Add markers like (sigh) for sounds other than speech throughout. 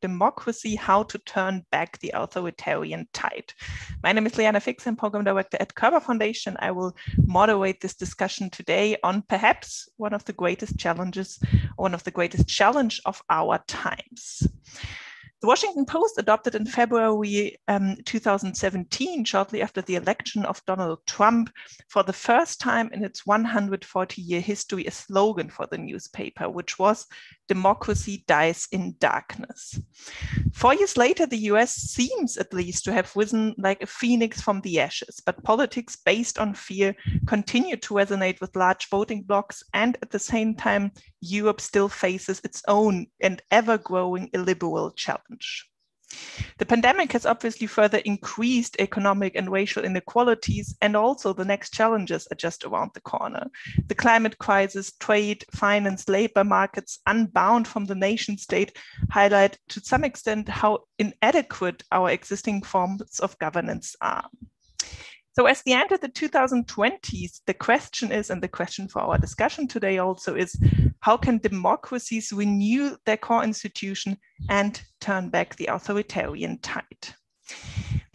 democracy, how to turn back the authoritarian tide. My name is Liana Fix, I'm Program Director at Körber Foundation. I will moderate this discussion today on perhaps one of the greatest challenges, one of the greatest challenge of our times. The Washington Post adopted in February um, 2017, shortly after the election of Donald Trump, for the first time in its 140 year history, a slogan for the newspaper, which was Democracy Dies in Darkness. Four years later, the US seems at least to have risen like a phoenix from the ashes, but politics based on fear continue to resonate with large voting blocs, and at the same time, Europe still faces its own and ever growing illiberal challenge. The pandemic has obviously further increased economic and racial inequalities, and also the next challenges are just around the corner. The climate crisis, trade, finance, labor markets, unbound from the nation state, highlight to some extent how inadequate our existing forms of governance are. So as we enter the 2020s, the question is, and the question for our discussion today also is, how can democracies renew their core institution and turn back the authoritarian tide?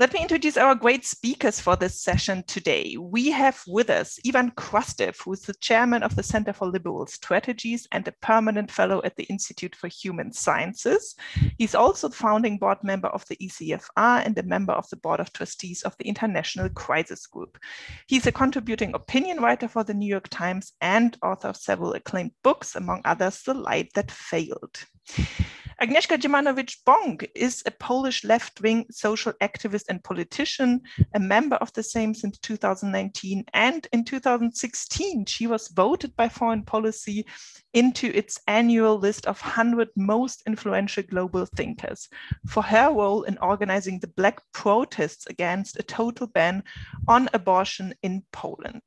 Let me introduce our great speakers for this session today. We have with us Ivan Krastev, who is the chairman of the Center for Liberal Strategies and a permanent fellow at the Institute for Human Sciences. He's also the founding board member of the ECFR and a member of the board of trustees of the International Crisis Group. He's a contributing opinion writer for the New York Times and author of several acclaimed books, among others, The Light That Failed. Agnieszka Dziemianowicz-Bąk is a Polish left-wing social activist and politician, a member of the Sejm since 2019. And in 2016, she was voted by Foreign Policy into its annual list of 100 most influential global thinkers for her role in organizing the Black protests against a total ban on abortion in Poland.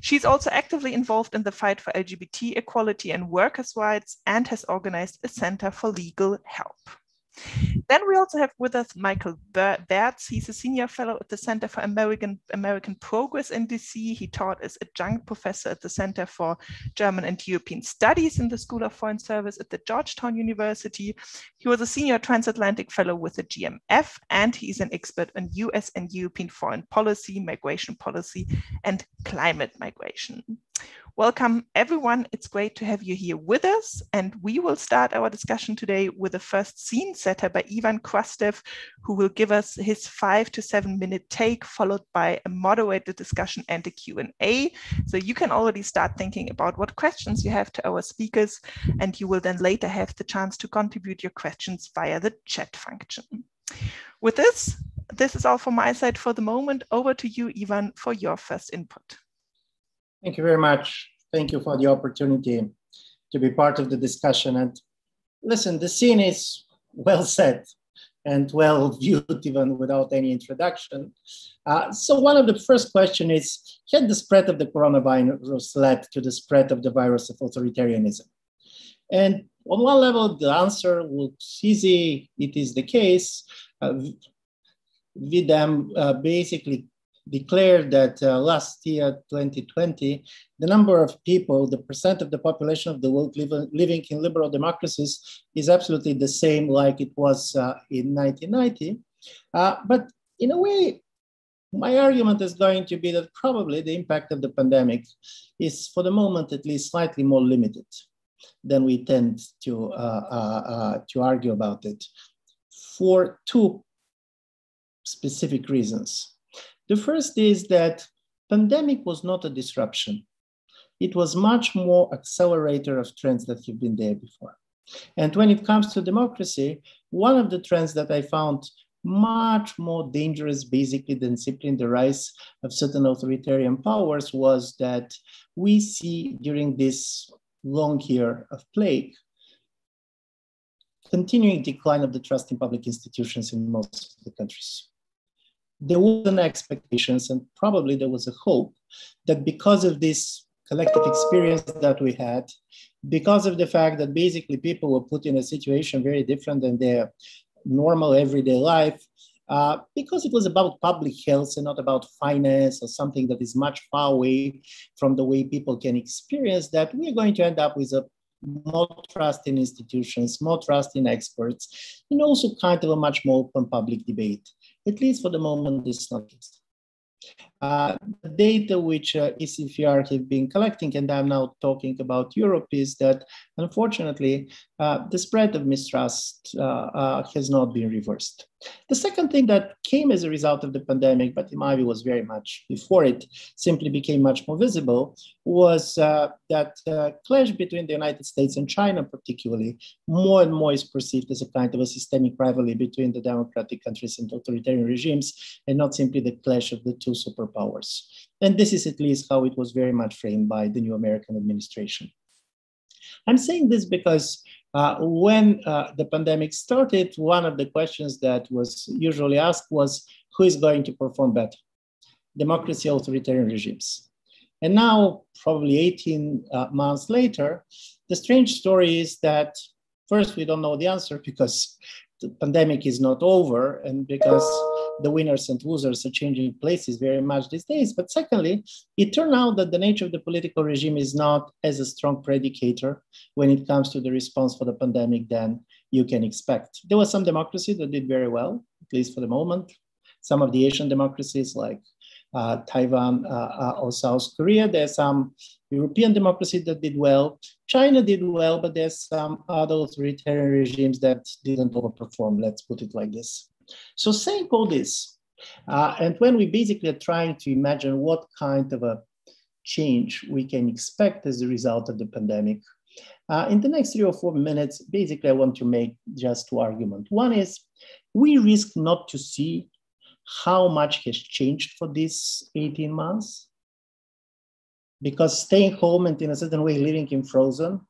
She's also actively involved in the fight for LGBT equality and workers' rights and has organized a center for legal help. Then we also have with us Michael Werz. He's a senior fellow at the Center for American, American Progress in DC. He taught as adjunct professor at the Center for German and European Studies in the School of Foreign Service at the Georgetown University. He was a senior transatlantic fellow with the GMF, and he's an expert on US and European foreign policy, migration policy, and climate migration. Welcome, everyone. It's great to have you here with us. And we will start our discussion today with the first scene setter by Ivan Krastev, who will give us his five to seven minute take, followed by a moderated discussion and a Q&A. So you can already start thinking about what questions you have to our speakers, and you will then later have the chance to contribute your questions via the chat function. With this, this is all from my side for the moment. Over to you, Ivan, for your first input. Thank you very much. Thank you for the opportunity to be part of the discussion. And listen, the scene is well set and well viewed even without any introduction. Uh, so one of the first question is, can the spread of the coronavirus led to the spread of the virus of authoritarianism? And on one level, the answer looks easy. It is the case. Uh, V-Dem uh, basically declared that uh, last year, 2020, the number of people, the percent of the population of the world live, living in liberal democracies is absolutely the same like it was uh, in 1990. Uh, but in a way, my argument is going to be that probably the impact of the pandemic is, for the moment at least, slightly more limited than we tend to, uh, uh, uh, to argue about it for two specific reasons. The first is that pandemic was not a disruption. It was much more accelerator of trends that have been there before. And when it comes to democracy, one of the trends that I found much more dangerous basically than simply the rise of certain authoritarian powers was that we see during this long year of plague continuing decline of the trust in public institutions in most of the countries there was an expectations and probably there was a hope that because of this collective experience that we had, because of the fact that basically people were put in a situation very different than their normal everyday life, uh, because it was about public health and not about finance or something that is much far away from the way people can experience that, we are going to end up with a more trust in institutions, more trust in experts, and also kind of a much more open public debate. At least for the moment, it's not. Uh, the data which uh, ECFR have been collecting, and I'm now talking about Europe, is that unfortunately uh, the spread of mistrust uh, uh, has not been reversed. The second thing that came as a result of the pandemic, but in my view was very much before it simply became much more visible, was that clash between the United States and China, particularly, more and more is perceived as a kind of a systemic rivalry between the democratic countries and authoritarian regimes, and not simply the clash of the two superpowers. And this is at least how it was very much framed by the new American administration. I'm saying this because uh, when uh, the pandemic started, one of the questions that was usually asked was who is going to perform better? Democracy, authoritarian regimes. And now, probably 18 uh, months later, the strange story is that first, we don't know the answer because the pandemic is not over and because the winners and losers are changing places very much these days. But secondly, it turned out that the nature of the political regime is not as a strong predicator when it comes to the response for the pandemic than you can expect. There was some democracy that did very well, at least for the moment. Some of the Asian democracies like uh, Taiwan uh, uh, or South Korea. There's some European democracy that did well. China did well, but there's some other authoritarian regimes that didn't overperform, let's put it like this. So saying all this, uh, and when we basically are trying to imagine what kind of a change we can expect as a result of the pandemic, uh, in the next three or four minutes, basically I want to make just two arguments. One is we risk not to see how much has changed for these 18 months because staying home and in a certain way living in frozen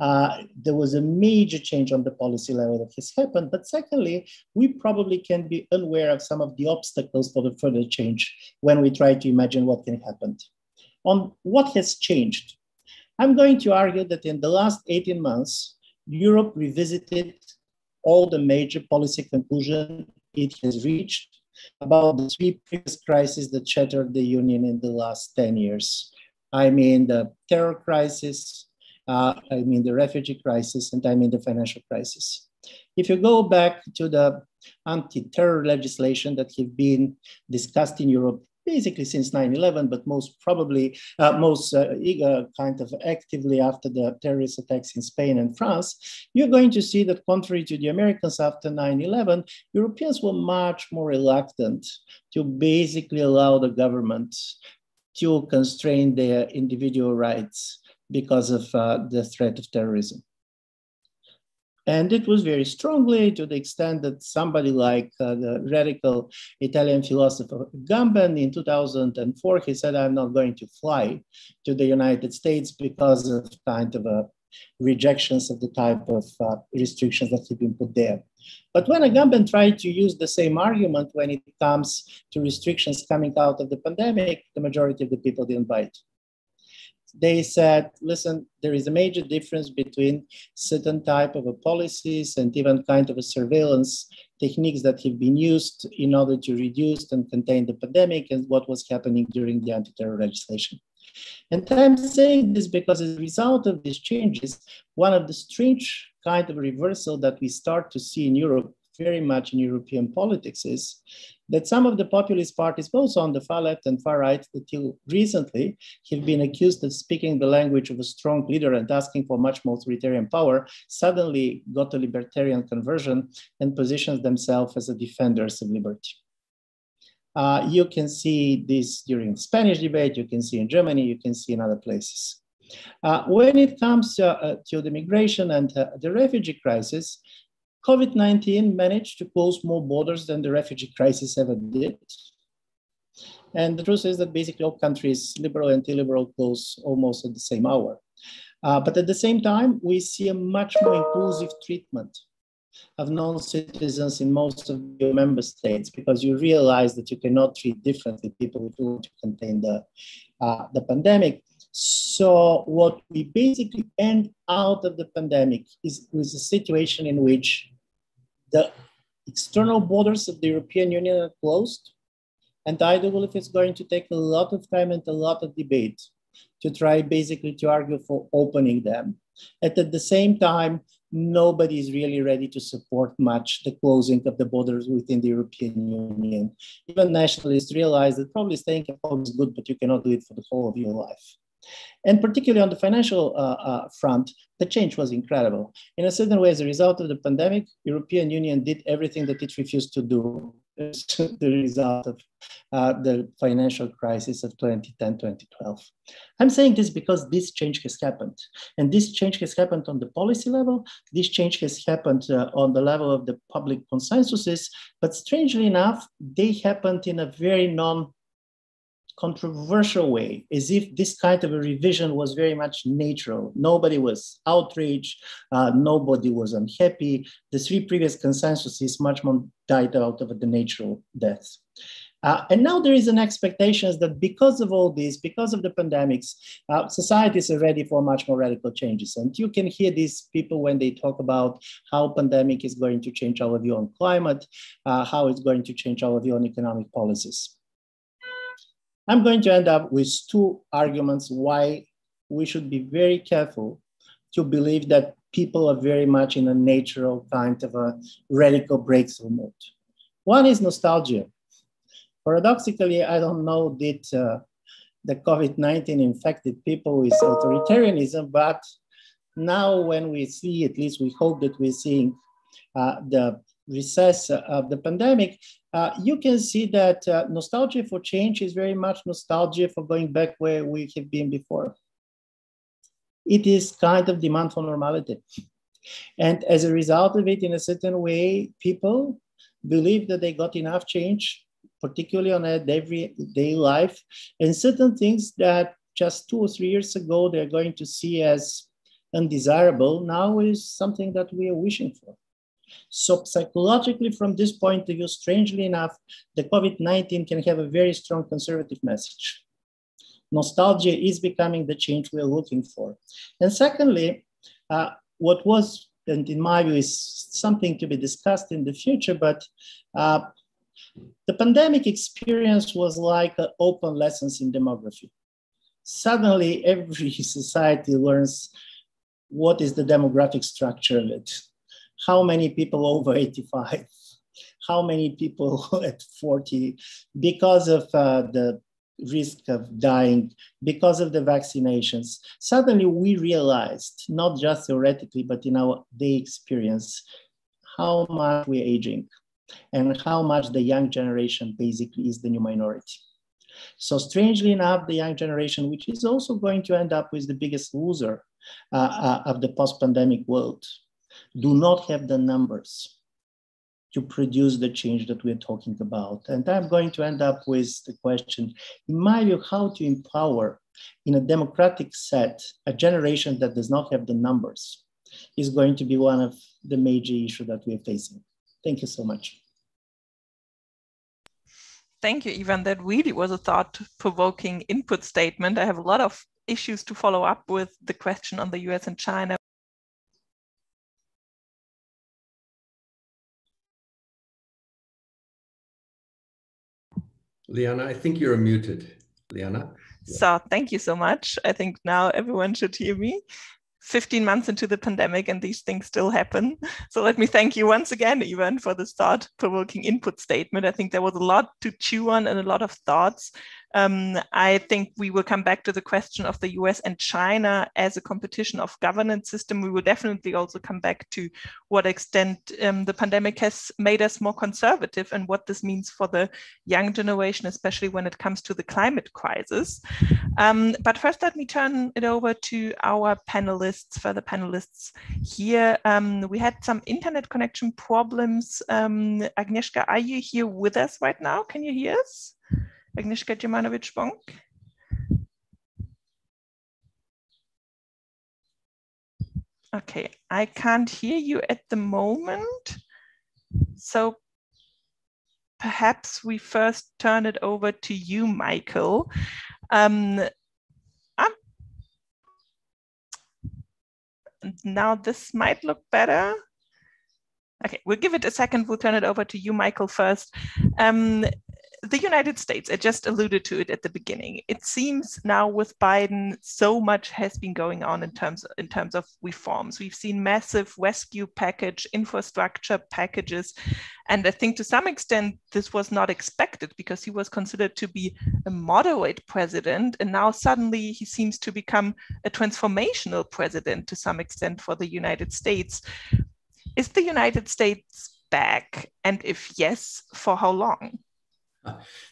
uh, there was a major change on the policy level that has happened. But secondly, we probably can be unaware of some of the obstacles for the further change when we try to imagine what can happen. On what has changed, I'm going to argue that in the last 18 months, Europe revisited all the major policy conclusions it has reached about the three previous crises that shattered the Union in the last 10 years. I mean, the terror crisis, uh, I mean the refugee crisis, and I mean the financial crisis. If you go back to the anti-terror legislation that have been discussed in Europe basically since 9-11, but most probably, uh, most uh, kind of actively after the terrorist attacks in Spain and France, you're going to see that contrary to the Americans after 9-11, Europeans were much more reluctant to basically allow the government to constrain their individual rights because of uh, the threat of terrorism. And it was very strongly to the extent that somebody like uh, the radical Italian philosopher Agamben in 2004, he said, I'm not going to fly to the United States because of kind of a rejections of the type of uh, restrictions that have been put there. But when Agamben tried to use the same argument when it comes to restrictions coming out of the pandemic, the majority of the people didn't buy it they said, listen, there is a major difference between certain type of a policies and even kind of a surveillance techniques that have been used in order to reduce and contain the pandemic and what was happening during the anti-terror legislation. And I'm saying this because as a result of these changes, one of the strange kind of reversal that we start to see in Europe very much in European politics is that some of the populist parties, both on the far left and far right, until recently have been accused of speaking the language of a strong leader and asking for much more authoritarian power, suddenly got a libertarian conversion and positions themselves as a defenders of liberty. Uh, you can see this during the Spanish debate, you can see in Germany, you can see in other places. Uh, when it comes uh, to the migration and uh, the refugee crisis, COVID 19 managed to close more borders than the refugee crisis ever did. And the truth is that basically all countries, liberal and illiberal, close almost at the same hour. Uh, but at the same time, we see a much more inclusive treatment of non-citizens in most of your member states because you realize that you cannot treat differently people who want to contain the, uh, the pandemic. So what we basically end out of the pandemic is, is a situation in which the external borders of the European Union are closed. And I do believe it's going to take a lot of time and a lot of debate to try basically to argue for opening them. And at the same time, nobody is really ready to support much the closing of the borders within the European Union. Even nationalists realize that probably staying at home is good, but you cannot do it for the whole of your life. And particularly on the financial uh, uh, front, the change was incredible. In a certain way, as a result of the pandemic, European Union did everything that it refused to do (laughs) the result of uh, the financial crisis of 2010, 2012. I'm saying this because this change has happened. And this change has happened on the policy level. This change has happened uh, on the level of the public consensuses. But strangely enough, they happened in a very non controversial way, as if this kind of a revision was very much natural. Nobody was outraged, uh, nobody was unhappy. The three previous consensuses much more died out of the natural death. Uh, and now there is an expectation that because of all this, because of the pandemics, uh, societies are ready for much more radical changes. And you can hear these people when they talk about how pandemic is going to change our view on climate, uh, how it's going to change our view on economic policies. I'm going to end up with two arguments why we should be very careful to believe that people are very much in a natural kind of a radical breakthrough mode. One is nostalgia. Paradoxically, I don't know did uh, the COVID-19 infected people with authoritarianism, but now when we see, at least we hope that we're seeing uh, the recess of the pandemic, uh, you can see that uh, nostalgia for change is very much nostalgia for going back where we have been before. It is kind of demand for normality. And as a result of it, in a certain way, people believe that they got enough change, particularly on a everyday life, and certain things that just two or three years ago they're going to see as undesirable now is something that we are wishing for. So psychologically, from this point of view, strangely enough, the COVID-19 can have a very strong conservative message. Nostalgia is becoming the change we're looking for. And secondly, uh, what was, and in my view, is something to be discussed in the future, but uh, the pandemic experience was like open lessons in demography. Suddenly, every (laughs) society learns what is the demographic structure of it how many people over 85 (laughs) how many people (laughs) at 40 because of uh, the risk of dying because of the vaccinations suddenly we realized not just theoretically but in our day experience how much we're aging and how much the young generation basically is the new minority. So strangely enough the young generation which is also going to end up with the biggest loser uh, uh, of the post-pandemic world do not have the numbers to produce the change that we're talking about. And I'm going to end up with the question, in my view, how to empower in a democratic set a generation that does not have the numbers is going to be one of the major issues that we're facing. Thank you so much. Thank you, Ivan. That really was a thought-provoking input statement. I have a lot of issues to follow up with the question on the US and China Liana, I think you're muted. Liana? So thank you so much. I think now everyone should hear me. 15 months into the pandemic and these things still happen. So let me thank you once again, Ivan, for this thought provoking input statement. I think there was a lot to chew on and a lot of thoughts um, I think we will come back to the question of the US and China as a competition of governance system. We will definitely also come back to what extent um, the pandemic has made us more conservative and what this means for the young generation, especially when it comes to the climate crisis. Um, but first, let me turn it over to our panelists, further panelists here. Um, we had some internet connection problems. Um, Agnieszka, are you here with us right now? Can you hear us? Agnieszka Dziemianowicz-Bąk. Okay, I can't hear you at the moment. So perhaps we first turn it over to you, Michael. Um, um, now this might look better. Okay, we'll give it a second. We'll turn it over to you, Michael, first. Um, the United States, I just alluded to it at the beginning. It seems now with Biden, so much has been going on in terms in terms of reforms. We've seen massive rescue package, infrastructure packages, and I think to some extent this was not expected because he was considered to be a moderate president, and now suddenly he seems to become a transformational president to some extent for the United States. Is the United States back, and if yes, for how long?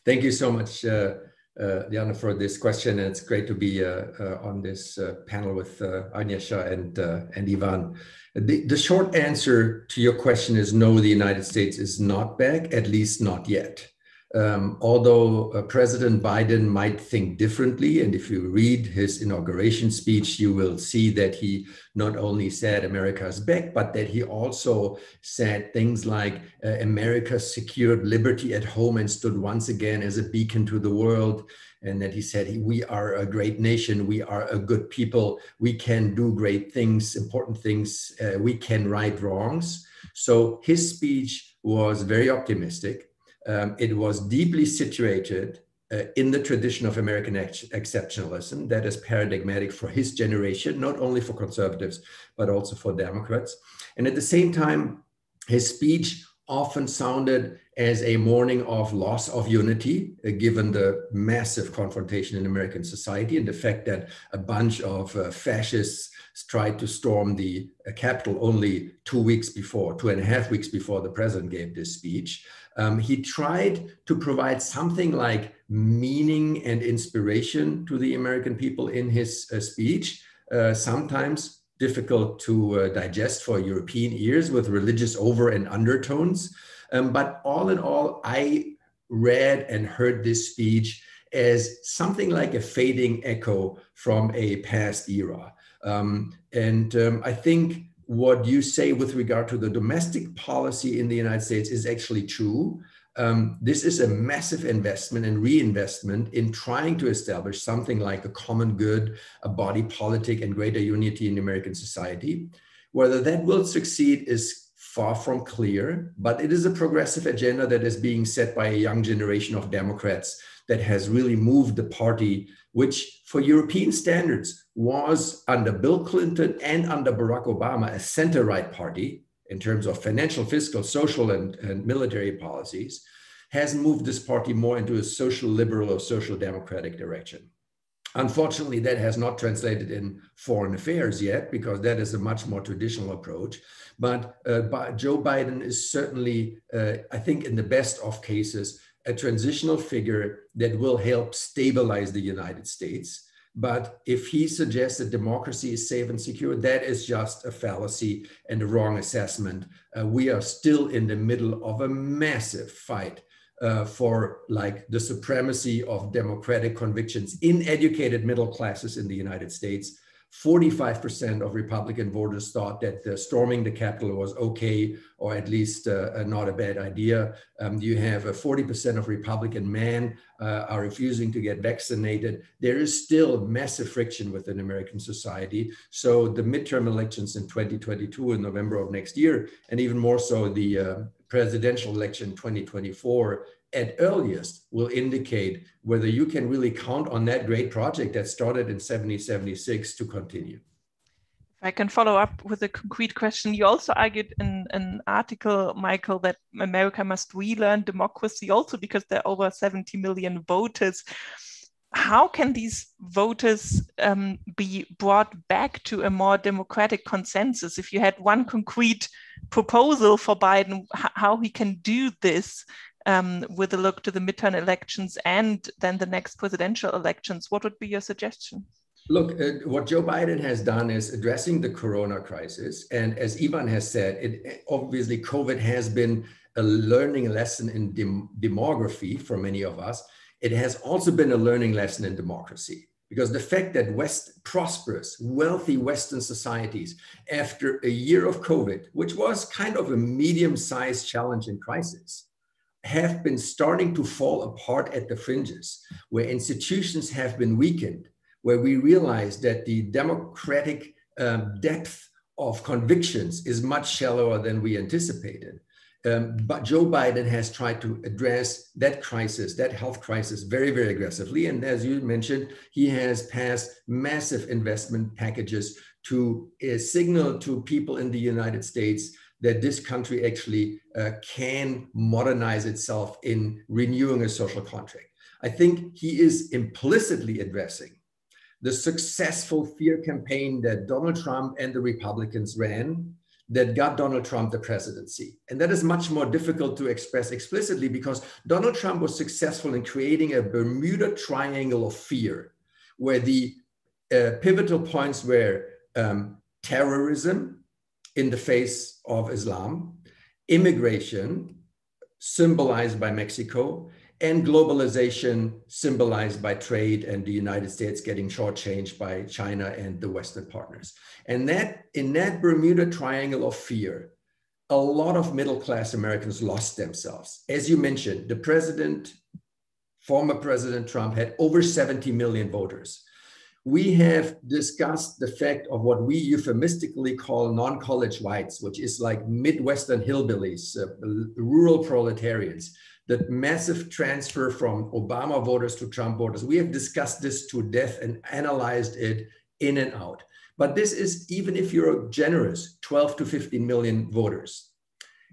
Thank you so much, uh, uh, Diana, for this question. And it's great to be uh, uh on this uh, panel with Agnieszka and, and Ivan. The, the short answer to your question is no, the United States is not back, at least not yet. Um, although uh, President Biden might think differently, and if you read his inauguration speech, you will see that he not only said America's back, but that he also said things like uh, America secured liberty at home and stood once again as a beacon to the world. And that he said, We are a great nation, we are a good people, we can do great things, important things, uh, we can right wrongs. So his speech was very optimistic um, it was deeply situated uh, in the tradition of American ex- exceptionalism that is paradigmatic for his generation, not only for conservatives, but also for Democrats. And at the same time, his speech often sounded as a mourning of loss of unity, uh, given the massive confrontation in American society and the fact that a bunch of uh, fascists tried to storm the uh, Capitol only two weeks before, two and a half weeks before the president gave this speech. Um, he tried to provide something like meaning and inspiration to the American people in his uh, speech, uh, sometimes difficult to uh, digest for European ears with religious over and undertones. Um, but all in all, I read and heard this speech as something like a fading echo from a past era. Um, and um, I think what you say with regard to the domestic policy in the United States is actually true. Um, this is a massive investment and reinvestment in trying to establish something like a common good, a body politic, and greater unity in American society. Whether that will succeed is far from clear, but it is a progressive agenda that is being set by a young generation of Democrats that has really moved the party, which for European standards was under Bill Clinton and under Barack Obama a center right party in terms of financial, fiscal, social, and, and military policies, has moved this party more into a social liberal or social democratic direction. Unfortunately, that has not translated in foreign affairs yet, because that is a much more traditional approach. But uh, Joe Biden is certainly, uh, I think, in the best of cases, a transitional figure that will help stabilize the United States. But if he suggests that democracy is safe and secure, that is just a fallacy and a wrong assessment. Uh, we are still in the middle of a massive fight uh, for like the supremacy of democratic convictions in educated middle classes in the United States 45% of Republican voters thought that uh, storming the Capitol was okay, or at least uh, uh not a bad idea. Um, you have 40% of Republican men uh, are refusing to get vaccinated. There is still massive friction within American society. So the midterm elections in 2022 in November of next year, and even more so the uh, presidential election 2024 at earliest will indicate whether you can really count on that great project that started in 1776 to continue. If I can follow up with a concrete question, you also argued in an article, Michael, that America must relearn democracy also because there are over 70 million voters. How can these voters um, be brought back to a more democratic consensus? If you had one concrete proposal for Biden, how he can do this um, with a look to the midterm elections and then the next presidential elections. What would be your suggestion? Look, uh, what Joe Biden has done is addressing the corona crisis. And as Ivan has said, it, obviously COVID has been a learning lesson in dem- demography for many of us. It has also been a learning lesson in democracy because the fact that West prosperous, wealthy Western societies, after a year of COVID, which was kind of a medium-sized challenge and crisis, have been starting to fall apart at the fringes, where institutions have been weakened, where we realize that the democratic um, depth of convictions is much shallower than we anticipated. Um, but Joe Biden has tried to address that crisis, that health crisis, very, very aggressively. And as you mentioned, he has passed massive investment packages to uh, signal to people in the United States that this country actually uh, can modernize itself in renewing a social contract. I think he is implicitly addressing the successful fear campaign that Donald Trump and the Republicans ran that got Donald Trump the presidency. And that is much more difficult to express explicitly because Donald Trump was successful in creating a Bermuda Triangle of fear, where the uh, pivotal points were um, terrorism in the face of Islam, immigration, symbolized by Mexico, and globalization symbolized by trade and the United States getting shortchanged by China and the Western partners. And that in that Bermuda Triangle of fear, a lot of middle class Americans lost themselves. As you mentioned, the president, former President Trump, had over 70 million voters. We have discussed the fact of what we euphemistically call non college whites, which is like Midwestern hillbillies, uh, rural proletarians that massive transfer from Obama voters to Trump voters. We have discussed this to death and analyzed it in and out. But this is even if you're generous, 12 to 15 million voters.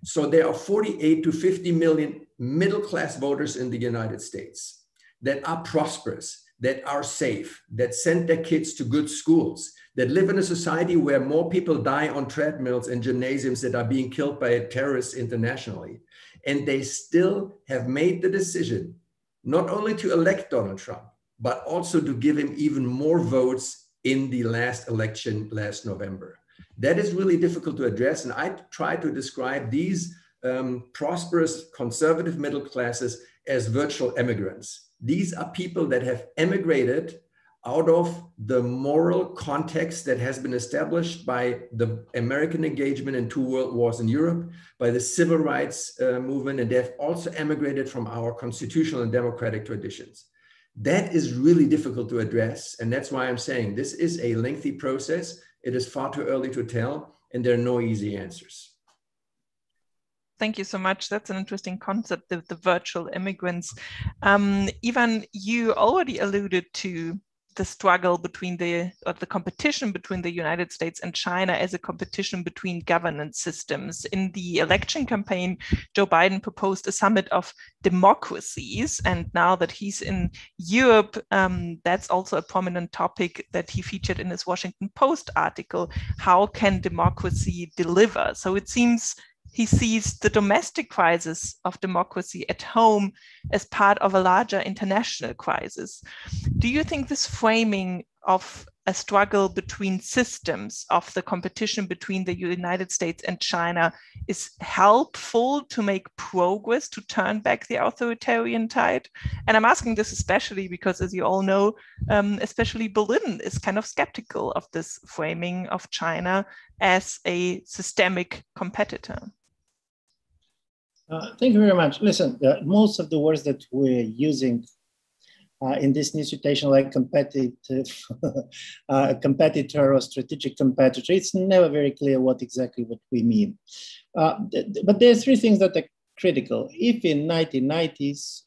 So there are 48 to 50 million middle class voters in the United States that are prosperous, that are safe, that send their kids to good schools, that live in a society where more people die on treadmills and gymnasiums that are being killed by terrorists internationally. And they still have made the decision not only to elect Donald Trump, but also to give him even more votes in the last election last November. That is really difficult to address. And I try to describe these um, prosperous conservative middle classes as virtual immigrants. These are people that have emigrated out of the moral context that has been established by the American engagement in two world wars in Europe, by the civil rights uh, movement, and they've also emigrated from our constitutional and democratic traditions. That is really difficult to address. And that's why I'm saying this is a lengthy process. It is far too early to tell, and there are no easy answers thank you so much. That's an interesting concept, the, the virtual immigrants. Um, Ivan, you already alluded to the struggle between the or the competition between the United States and China as a competition between governance systems. In the election campaign, Joe Biden proposed a summit of democracies, and now that he's in Europe, um, that's also a prominent topic that he featured in his Washington Post article. How can democracy deliver? So it seems he sees the domestic crisis of democracy at home as part of a larger international crisis. Do you think this framing of a struggle between systems of the competition between the United States and China is helpful to make progress to turn back the authoritarian tide? And I'm asking this especially because, as you all know, um, especially Berlin is kind of skeptical of this framing of China as a systemic competitor. Uh, thank you very much. Listen, uh, most of the words that we're using uh, in this new situation, like competitive, (laughs) uh, competitor or strategic competitor, it's never very clear what exactly what we mean. Uh, th- but there are three things that are critical. If in 1990s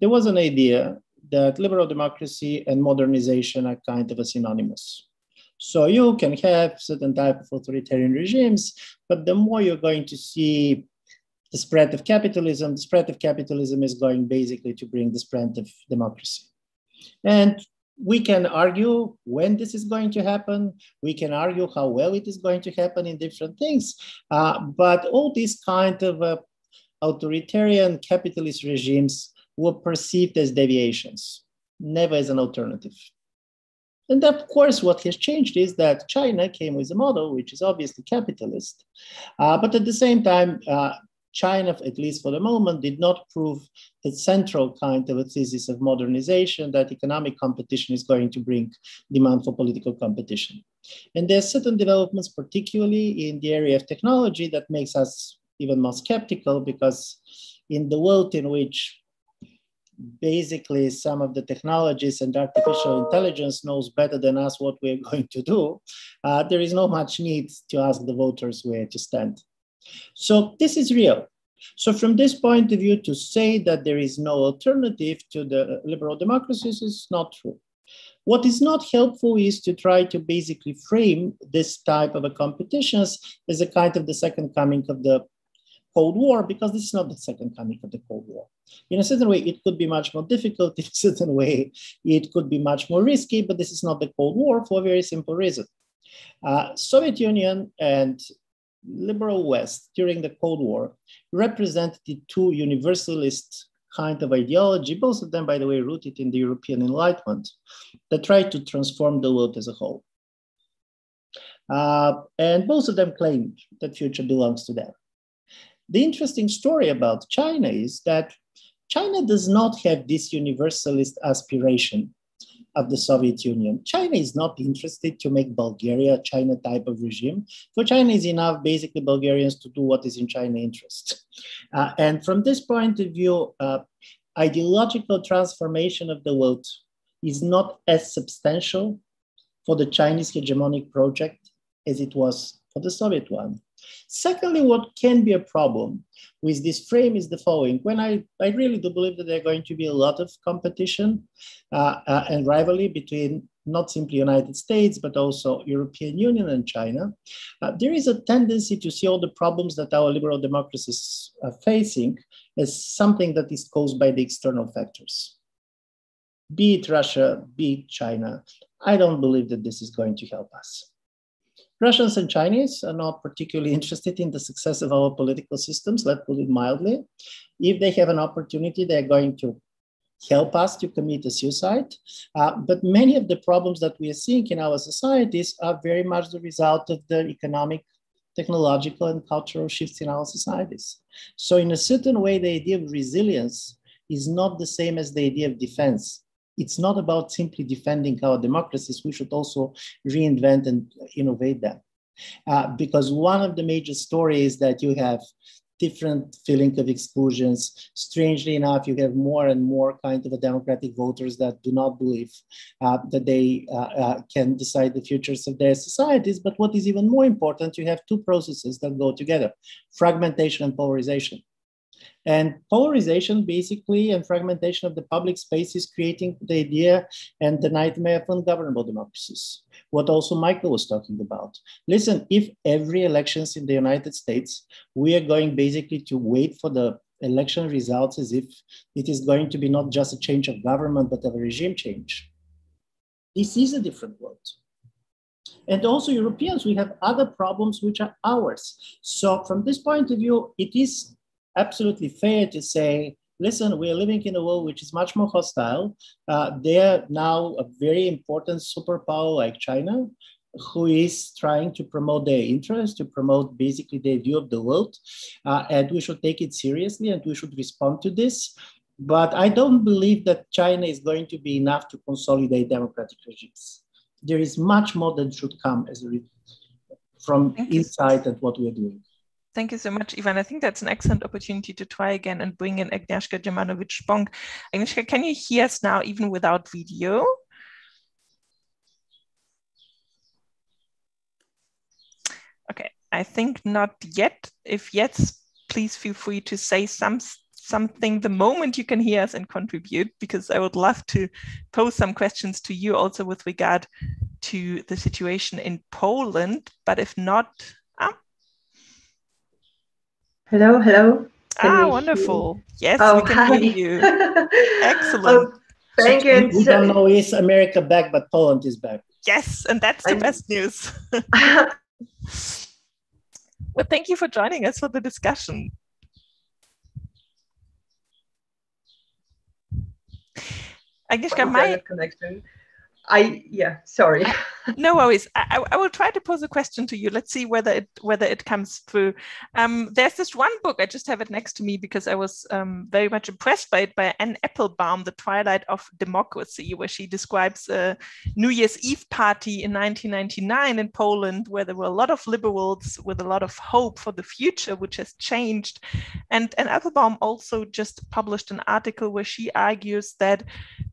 there was an idea that liberal democracy and modernization are kind of a synonymous. So you can have certain type of authoritarian regimes, but the more you're going to see the spread of capitalism, the spread of capitalism is going basically to bring the spread of democracy. And we can argue when this is going to happen. We can argue how well it is going to happen in different things. Uh, but all these kind of uh, authoritarian capitalist regimes were perceived as deviations, never as an alternative. And of course, what has changed is that China came with a model which is obviously capitalist, uh, but at the same time, uh, China, at least for the moment, did not prove the central kind of a thesis of modernization that economic competition is going to bring demand for political competition. And there are certain developments, particularly in the area of technology, that makes us even more skeptical because in the world in which basically some of the technologies and artificial intelligence knows better than us what we're (laughs) going to do, uh, there is no much need to ask the voters where to stand. So this is real. So from this point of view, to say that there is no alternative to the liberal democracies is not true. What is not helpful is to try to basically frame this type of a competitions as a kind of the second coming of the Cold War, because this is not the second coming of the Cold War. In a certain way, it could be much more difficult. (laughs) In a certain way, it could be much more risky, but this is not the Cold War for a very simple reason. Uh, Soviet Union and liberal West during the Cold War represented the two universalist kind of ideology, both of them, by the way, rooted in the European Enlightenment, that tried to transform the world as a whole. Uh, and both of them claimed that future belongs to them. The interesting story about China is that China does not have this universalist aspiration of the Soviet Union. China is not interested to make Bulgaria a China type of regime. For China is enough, basically, Bulgarians to do what is in China interest. Uh, and from this point of view, uh, ideological transformation of the world is not as substantial for the Chinese hegemonic project as it was for the Soviet one. Secondly, what can be a problem with this frame is the following. When I, I really do believe that there are going to be a lot of competition uh, uh, and rivalry between not simply United States, but also European Union and China, uh, there is a tendency to see all the problems that our liberal democracies are facing as something that is caused by the external factors. Be it Russia, be it China. I don't believe that this is going to help us. Russians and Chinese are not particularly (laughs) interested in the success of our political systems, let's put it mildly. If they have an opportunity, they're going to help us to commit a suicide. Uh, but many of the problems that we are seeing in our societies are very much the result of the economic, technological, and cultural shifts in our societies. So, in a certain way, the idea of resilience is not the same as the idea of defense it's not about simply defending our democracies. We should also reinvent and innovate them. Uh, because one of the major stories that you have different feeling of exclusions. Strangely enough, you have more and more kind of a democratic voters that do not believe uh, that they uh, uh, can decide the futures of their societies. But what is even more important, you have two processes that go together, fragmentation and polarization. And polarization, basically, and fragmentation of the public space is creating the idea and the nightmare of ungovernable democracies. What also Michael was talking about. Listen, if every elections in the United States, we are going basically to wait for the election results as if it is going to be not just a change of government, but a regime change. This is a different world. And also Europeans, we have other problems which are ours. So from this point of view, it is absolutely fair to say, listen, we are living in a world which is much more hostile. Uh, they're now a very important superpower like China, who is trying to promote their interests, to promote basically their view of the world. Uh, and we should take it seriously and we should respond to this. But I don't believe that China is going to be enough to consolidate democratic regimes. There is much more that should come as a from inside and what we're doing. Thank you so much, Ivan. I think that's an excellent opportunity to try again and bring in Agnieszka Dziemianowicz-Bąk. Agnieszka, can you hear us now even without video? Okay, I think not yet. If yes, please feel free to say some something the moment you can hear us and contribute, because I would love to pose some questions to you also with regard to the situation in Poland. But if not, Hello, hello. Can ah, wonderful. Yes, oh, we can hi. hear you. (laughs) Excellent. Oh, thank you. We don't know is America back, but Poland is back. Yes, and that's the best news. (laughs) well, thank you for joining us for the discussion. Agnieszka, my connection. I yeah, sorry. no worries. I, I, will try to pose a question to you. Let's see whether it whether it comes through. Um, there's this one book. I just have it next to me because I was um, very much impressed by it by Anne Applebaum, The Twilight of Democracy, where she describes a New Year's Eve party in 1999 in Poland, where there were a lot of liberals with a lot of hope for the future, which has changed. And and Applebaum also just published an article where she argues that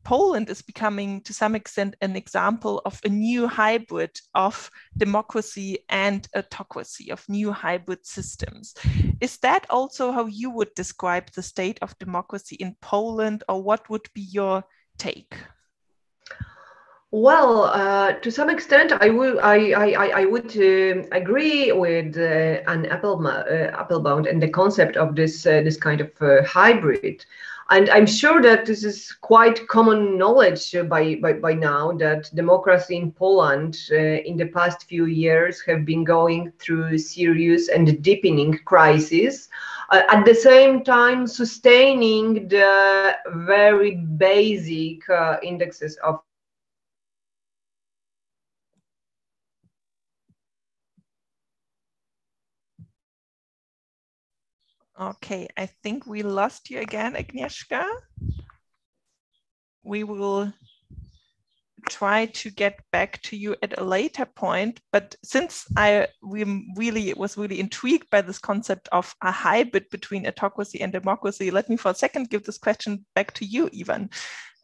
Poland is becoming, to some extent, an example of a new hybrid of democracy and autocracy, of new hybrid systems. Is that also how you would describe the state of democracy in Poland, or what would be your take? Well, uh, to some extent, I would I I, I would uh, agree with uh, Anne Appelma, uh, Applebaum and the concept of this uh, this kind of uh, hybrid. And I'm sure that this is quite common knowledge by, by, by now that democracy in Poland uh, in the past few years have been going through serious and deepening crisis. Uh, at the same time, sustaining the very basic uh, indexes of Okay, I think we lost you again, Agnieszka. We will try to get back to you at a later point. But since I we really was really intrigued by this concept of a hybrid between autocracy and democracy, let me for a second give this question back to you, Ivan.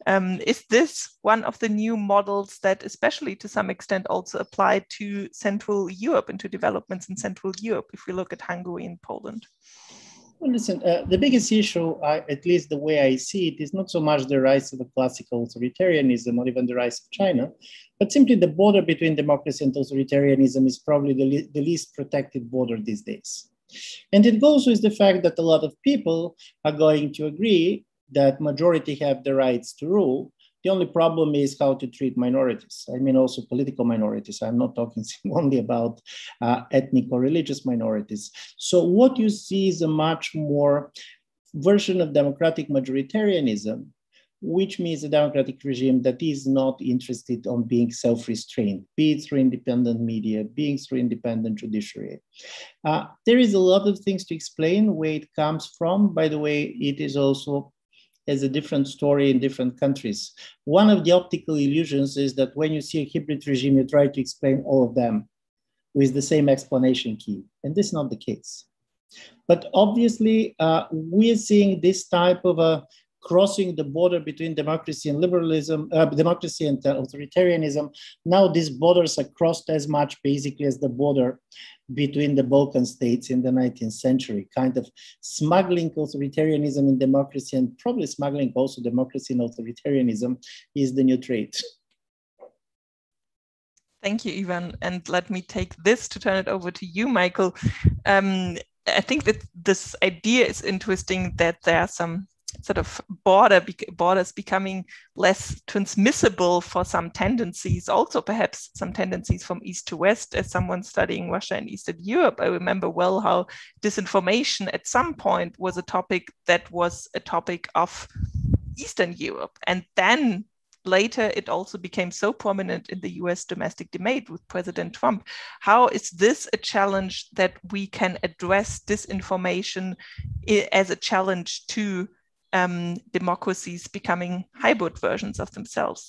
Um, is this one of the new models that, especially to some extent, also apply to Central Europe and to developments in Central Europe, if we look at Hungary and Poland? Listen, uh, the biggest issue, at least the way I see it, is not so much the rise of the classical authoritarianism or even the rise of China, but simply the border between democracy and authoritarianism is probably the, le- the least protected border these days. And it goes with the fact that a lot of people are going to agree that majority have the rights to rule, the only problem is how to treat minorities. I mean, also political minorities. I'm not talking (laughs) only about uh, ethnic or religious minorities. So, what you see is a much more version of democratic majoritarianism, which means a democratic regime that is not interested on being self-restrained, be it through independent media, being through independent judiciary. Uh, there is a lot of things to explain where it comes from. By the way, it is also has a different story in different countries. One of the optical illusions is that when you see a hybrid regime, you try to explain all of them with the same explanation key. And this is not the case. But obviously, uh, we're seeing this type of a crossing the border between democracy and liberalism, uh, democracy and authoritarianism. Now these borders are crossed as much basically as the border between the Balkan states in the 19th century, kind of smuggling authoritarianism in democracy and probably smuggling also democracy and authoritarianism is the new trade. Thank you, Ivan. And let me take this to turn it over to you, Michael. Um, I think that this idea is interesting that there are some sort of border borders becoming less transmissible for some tendencies also perhaps some tendencies from east to west as someone studying russia and eastern europe i remember well how disinformation at some point was a topic that was a topic of eastern europe and then later it also became so prominent in the US domestic debate with President Trump. How is this a challenge that we can address disinformation as a challenge to um, democracies becoming hybrid versions of themselves?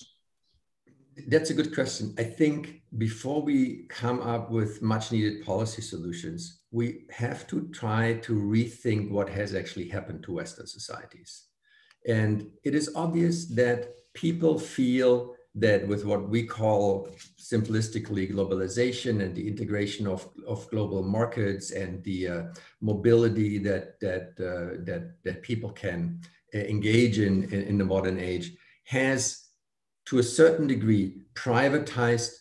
That's a good question. I think before we come up with much needed policy solutions, we have to try to rethink what has actually happened to Western societies. And it is obvious that people feel that with what we call simplistically globalization and the integration of, of global markets and the uh, mobility that that uh, that that people can engage in, in, in the modern age has to a certain degree privatized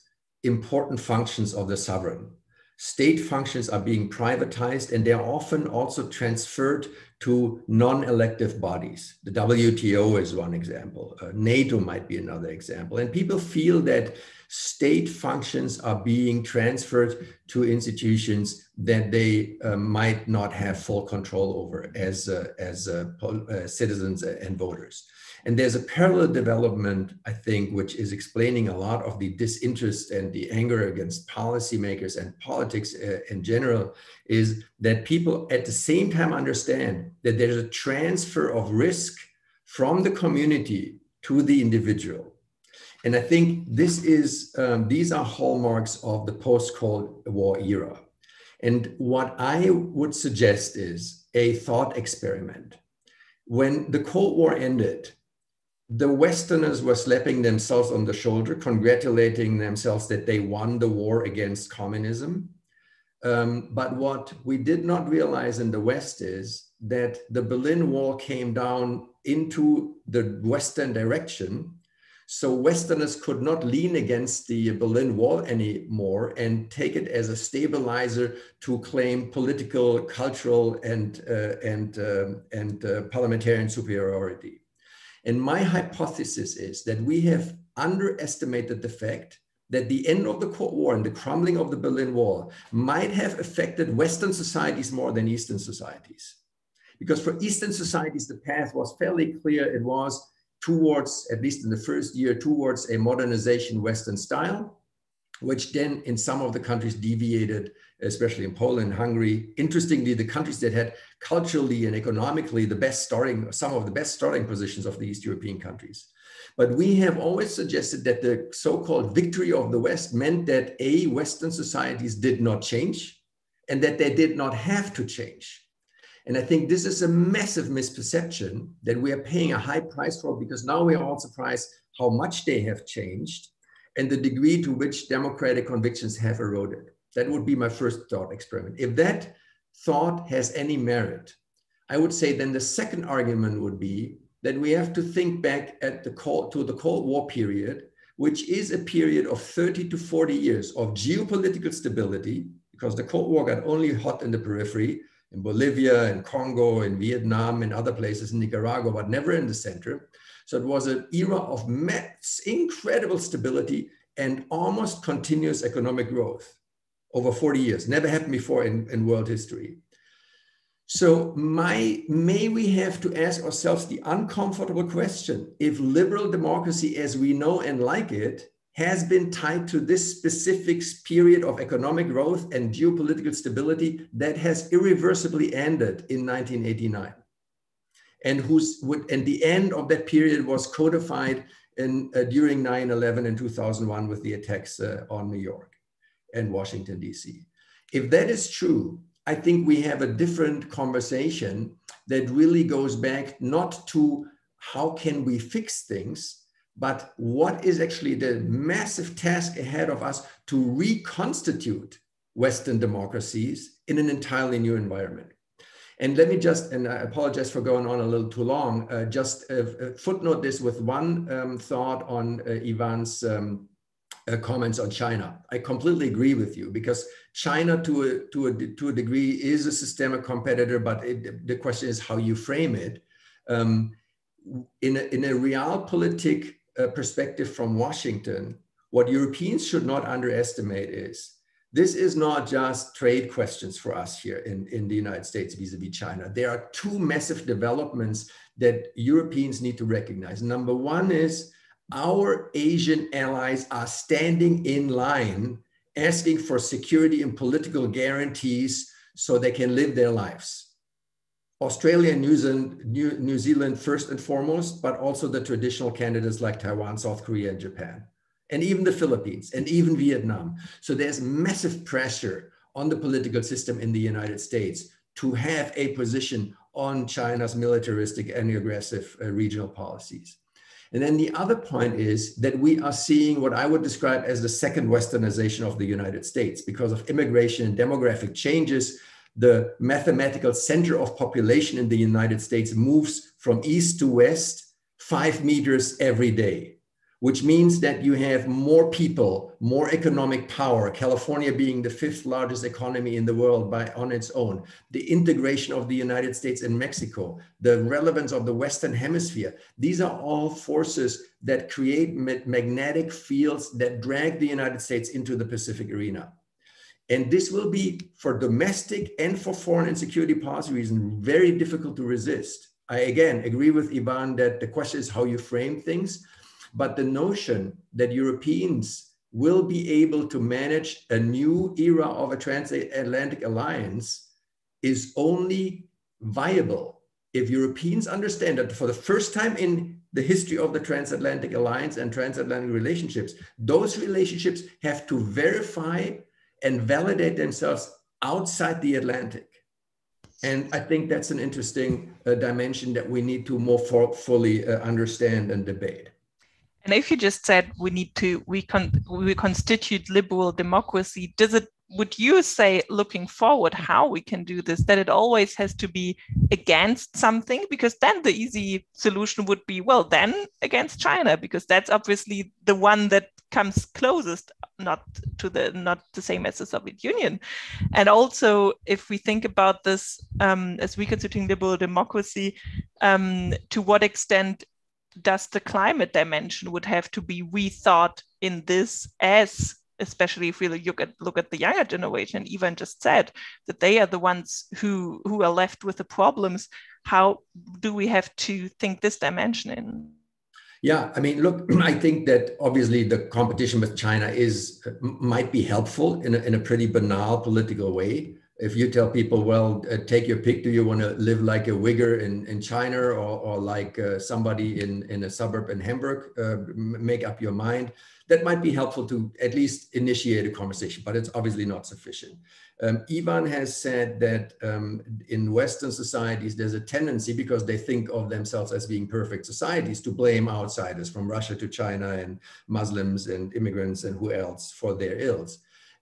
important functions of the sovereign state functions are being privatized and they're often also transferred to non-elective bodies. The WTO is one example. Uh, NATO might be another example. And people feel that state functions are being transferred to institutions that they uh, might not have full control over as, uh, as uh, uh, citizens and voters. And there's a parallel development, I think, which is explaining a lot of the disinterest and the anger against policymakers and politics uh, in general, is that people at the same time understand that there's a transfer of risk from the community to the individual. And I think this is um, these are hallmarks of the post-Cold War era. And what I would suggest is a thought experiment. When the Cold War ended, the Westerners were slapping themselves on the shoulder, congratulating themselves that they won the war against communism. Um, but what we did not realize in the West is that the Berlin Wall came down into the Western direction. So Westerners could not lean against the Berlin Wall anymore and take it as a stabilizer to claim political, cultural, and, uh, and, uh, and uh, parliamentarian superiority. And my hypothesis is that we have underestimated the fact that the end of the Cold War and the crumbling of the Berlin Wall might have affected Western societies more than Eastern societies. Because for Eastern societies, the path was fairly clear. It was towards, at least in the first year, towards a modernization Western style, which then in some of the countries deviated, especially in Poland, Hungary. Interestingly, the countries that had culturally and economically the best starting, some of the best starting positions of the East European countries. But we have always suggested that the so-called victory of the West meant that A, Western societies did not change and that they did not have to change. And I think this is a massive misperception that we are paying a high price for because now we are all surprised how much they have changed and the degree to which democratic convictions have eroded. That would be my first thought experiment. If that thought has any merit, I would say then the second argument would be that we have to think back at the cold, to the Cold War period, which is a period of 30 to 40 years of geopolitical stability, because the Cold War got only hot in the periphery, in Bolivia and Congo and Vietnam and other places in Nicaragua, but never in the center. So it was an era of incredible stability and almost continuous economic growth over 40 years. Never happened before in, in world history. So my, may we have to ask ourselves the uncomfortable question, if liberal democracy as we know and like it has been tied to this specific period of economic growth and geopolitical stability that has irreversibly ended in 1989 and whose and the end of that period was codified in, uh, during 9-11 and 2001 with the attacks uh, on New York and Washington, D.C. If that is true, I think we have a different conversation that really goes back not to how can we fix things, but what is actually the massive task ahead of us to reconstitute Western democracies in an entirely new environment. And let me just, and I apologize for going on a little too long, uh, just uh, uh footnote this with one um, thought on uh, Ivan's um, uh, comments on China. I completely agree with you because China, to a, to a, to a degree, is a systemic competitor, but it, the question is how you frame it. Um, in, a, in a realpolitik uh, perspective from Washington, what Europeans should not underestimate is this is not just trade questions for us here in, in the United States vis-a-vis China. There are two massive developments that Europeans need to recognize. Number one is our Asian allies are standing in line asking for security and political guarantees so they can live their lives. Australia and New Zealand, New, New Zealand first and foremost, but also the traditional candidates like Taiwan, South Korea, and Japan, and even the Philippines and even Vietnam. So there's massive pressure on the political system in the United States to have a position on China's militaristic and aggressive uh, regional policies. And then the other point is that we are seeing what I would describe as the second westernization of the United States because of immigration and demographic changes. The mathematical center of population in the United States moves from east to west five meters every day which means that you have more people, more economic power, California being the fifth largest economy in the world by on its own, the integration of the United States and Mexico, the relevance of the Western hemisphere. These are all forces that create magnetic fields that drag the United States into the Pacific arena. And this will be for domestic and for foreign and security policy reasons, very difficult to resist. I again agree with Ivan that the question is how you frame things but the notion that Europeans will be able to manage a new era of a transatlantic alliance is only viable if Europeans understand that for the first time in the history of the transatlantic alliance and transatlantic relationships, those relationships have to verify and validate themselves outside the Atlantic. And I think that's an interesting uh, dimension that we need to more for, fully uh, understand and debate. And if you just said we need to we con- we constitute liberal democracy, does it would you say looking forward how we can do this that it always has to be against something because then the easy solution would be well then against china because that's obviously the one that comes closest not to the not the same as the soviet union. And also if we think about this um, as reconstituting liberal democracy um, to what extent does the climate dimension would have to be rethought in this as especially if we look at look at the younger generation even just said that they are the ones who who are left with the problems how do we have to think this dimension in yeah i mean look (clears throat) i think that obviously the competition with china is might be helpful in a, in a pretty banal political way. If you tell people well uh, take your pick do you want to live like a Uyghur in, in china or, or like uh, somebody in, in a suburb in hamburg uh, make up your mind that might be helpful to at least initiate a conversation, but it's obviously not sufficient. Um, Ivan has said that um, in Western societies, there's a tendency because they think of themselves as being perfect societies to blame outsiders from Russia to China and Muslims and immigrants and who else for their ills.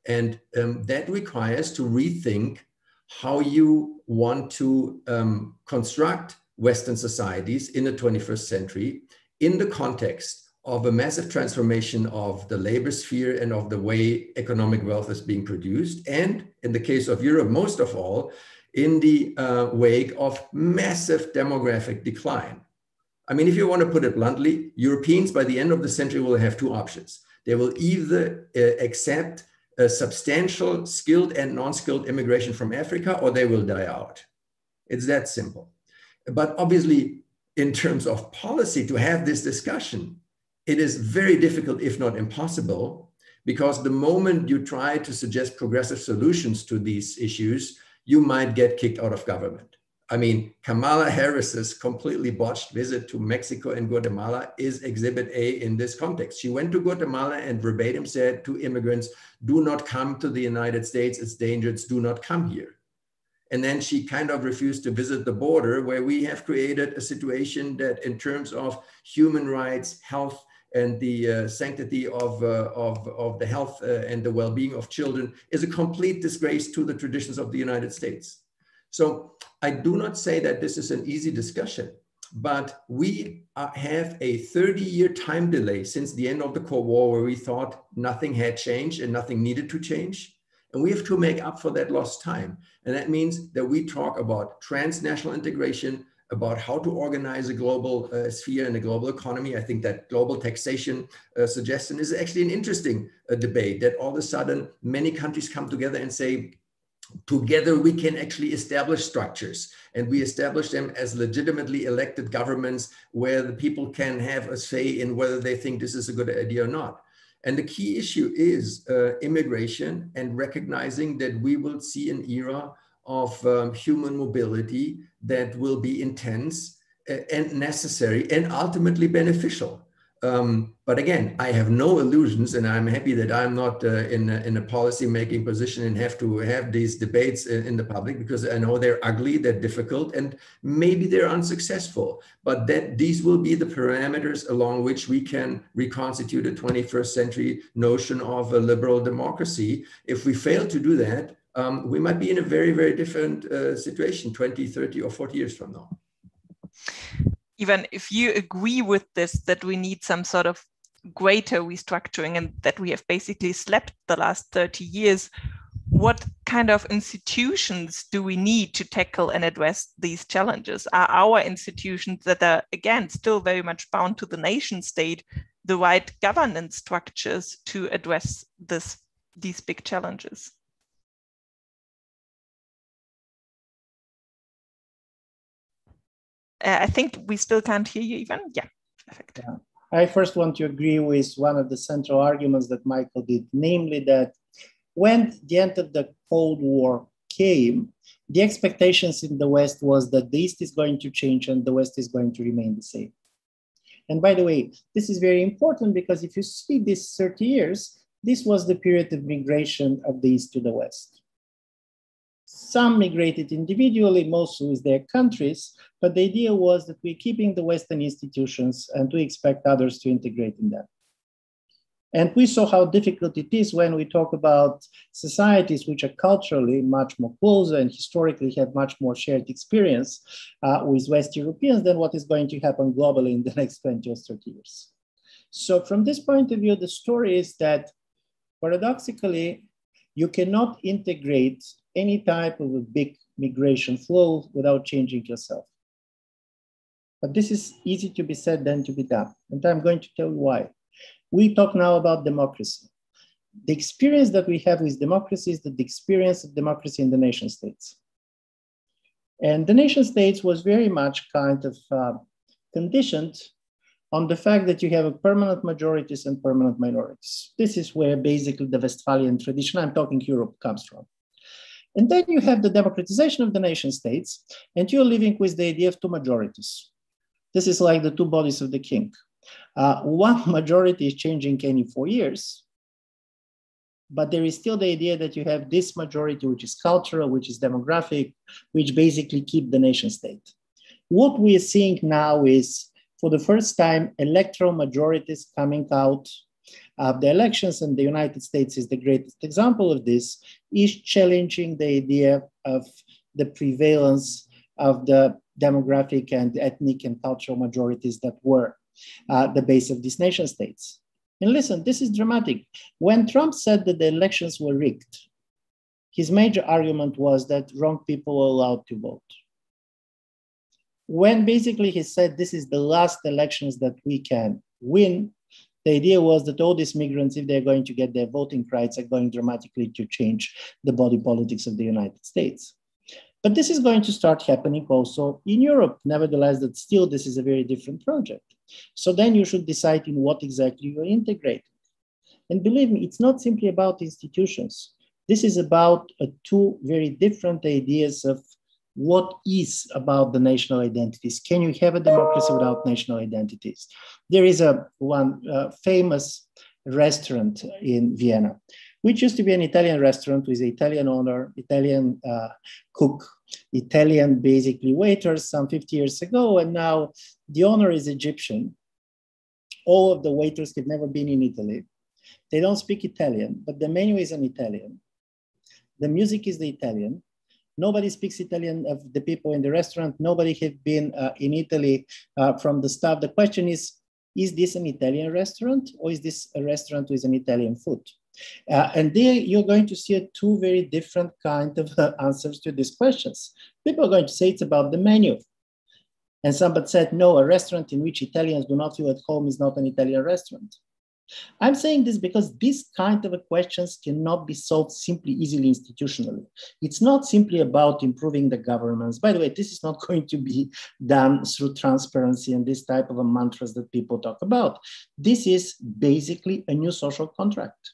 And um, that requires to rethink how you want to um, construct Western societies in the 21st century in the context of a massive transformation of the labor sphere and of the way economic wealth is being produced. And in the case of Europe, most of all, in the uh, wake of massive demographic decline. I mean, if you want to put it bluntly, Europeans by the end of the century will have two options. They will either uh, accept a substantial skilled and non-skilled immigration from Africa or they will die out. It's that simple. But obviously, in terms of policy, to have this discussion, it is very difficult, if not impossible, because the moment you try to suggest progressive solutions to these issues, you might get kicked out of government. I mean, Kamala Harris's completely botched visit to Mexico and Guatemala is exhibit A in this context. She went to Guatemala and verbatim said to immigrants, do not come to the United States, it's dangerous, do not come here. And then she kind of refused to visit the border where we have created a situation that in terms of human rights, health, and the uh, sanctity of, uh, of, of the health uh, and the well-being of children is a complete disgrace to the traditions of the United States. So I do not say that this is an easy discussion, but we have a 30-year time delay since the end of the Cold War where we thought nothing had changed and nothing needed to change. And we have to make up for that lost time. And that means that we talk about transnational integration, about how to organize a global uh, sphere and a global economy. I think that global taxation uh, suggestion is actually an interesting uh, debate that all of a sudden many countries come together and say, together we can actually establish structures and we establish them as legitimately elected governments where the people can have a say in whether they think this is a good idea or not. And the key issue is uh, immigration and recognizing that we will see an era of um, human mobility that will be intense uh, and necessary and ultimately beneficial. Um, but again, I have no illusions, and I'm happy that I'm not uh, in, a, in a policy making position and have to have these debates in, in, the public because I know they're ugly, they're difficult, and maybe they're unsuccessful. But that these will be the parameters along which we can reconstitute a 21st century notion of a liberal democracy. If we fail to do that, um, we might be in a very, very different uh, situation 20, 30, or 40 years from now. Even if you agree with this, that we need some sort of greater restructuring and that we have basically slept the last 30 years, what kind of institutions do we need to tackle and address these challenges? Are our institutions that are, again, still very much bound to the nation state the right governance structures to address this, these big challenges? Uh, I think we still can't hear you, even. Yeah, perfect. Yeah. I first want to agree with one of the central arguments that Michael did, namely that when the end of the Cold War came, the expectations in the West was that the East is going to change and the West is going to remain the same. And by the way, this is very important because if you see these 30 years, this was the period of migration of the East to the West. Some migrated individually, mostly with their countries, but the idea was that we're keeping the Western institutions and we expect others to integrate in them. And we saw how difficult it is when we talk about societies which are culturally much more closer and historically have much more shared experience uh, with West Europeans than what is going to happen globally in the (laughs) next 20 or 30 years. So from this point of view, the story is that paradoxically, you cannot integrate any type of a big migration flow without changing yourself. But this is easy to be said than to be done. And I'm going to tell you why. We talk now about democracy. The experience that we have with democracy is the experience of democracy in the nation states. And the nation states was very much kind of uh, conditioned on the fact that you have a permanent majorities and permanent minorities. This is where basically the Westphalian tradition, I'm talking Europe, comes from. And then you have the democratization of the nation states, and you're living with the idea of two majorities. This is like the two bodies of the king. Uh, one (laughs) majority is changing any four years, but there is still the idea that you have this majority, which is cultural, which is demographic, which basically keep the nation state. What we are seeing now is, for the first time, electoral majorities coming out of the elections, and the United States is the greatest example of this, is challenging the idea of the prevalence of the demographic and ethnic and cultural majorities that were uh, the base of these nation states. And listen, this is dramatic. When Trump said that the elections were rigged, his major argument was that wrong people were allowed to vote. When basically he said this is the last elections that we can win, the idea was that all these migrants, if they're going to get their voting rights, are going dramatically to change the body politics of the United States. But this is going to start happening also in Europe. Nevertheless, that still this is a very different project. So then you should decide in what exactly you're integrating. And believe me, it's not simply about institutions. This is about uh, two very different ideas of what is about the national identities. Can you have a democracy without national identities? There is a one uh, famous restaurant in Vienna which used to be an Italian restaurant with Italian owner, Italian uh, cook, Italian basically waiters some 50 years ago. And now the owner is Egyptian. All of the waiters have never been in Italy. They don't speak Italian, but the menu is in Italian. The music is the Italian. Nobody speaks Italian of the people in the restaurant. Nobody have been uh, in Italy uh, from the staff. The question is, is this an Italian restaurant or is this a restaurant with an Italian food? Uh, and there you're going to see two very different kind of uh, answers to these questions. People are going to say it's about the menu. And somebody said, no, a restaurant in which Italians do not feel at home is not an Italian restaurant. I'm saying this because these kind of questions cannot be solved simply easily institutionally. It's not simply about improving the governance. By the way, this is not (laughs) going to be done through transparency and this type of mantras that people talk about. This is basically a new social contract.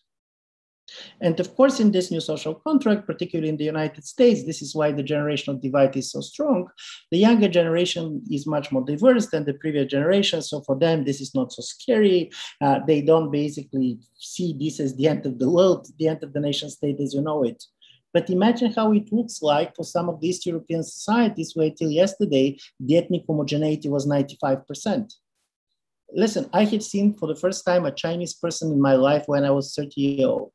And of course, in this new social contract, particularly in the United States, this is why the generational divide is so strong. The younger generation is much more diverse than the previous generation. So for them, this is not so scary. Uh, they don't basically see this as the end of the world, the end of the nation state as you know it. But imagine how it looks like for some of these European societies where till yesterday, the ethnic homogeneity was 95%. Listen, I have seen for the first time a Chinese person in my life when I was 30 years old.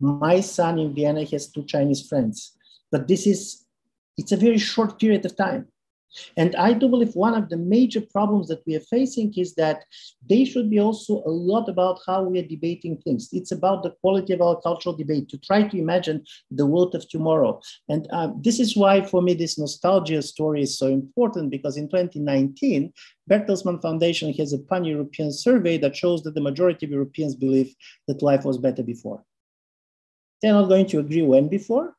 My son in Vienna has two Chinese friends, but this is, it's a very short period of time. And I do believe one of the major problems that we are facing is that they should be also a lot about how we are debating things. It's about the quality of our cultural debate to try to imagine the world of tomorrow. And uh, this is why, for me, this nostalgia story is so important because in 2019, Bertelsmann Foundation has a pan European survey that shows that the majority of Europeans believe that life was better before. They're not going to agree when before,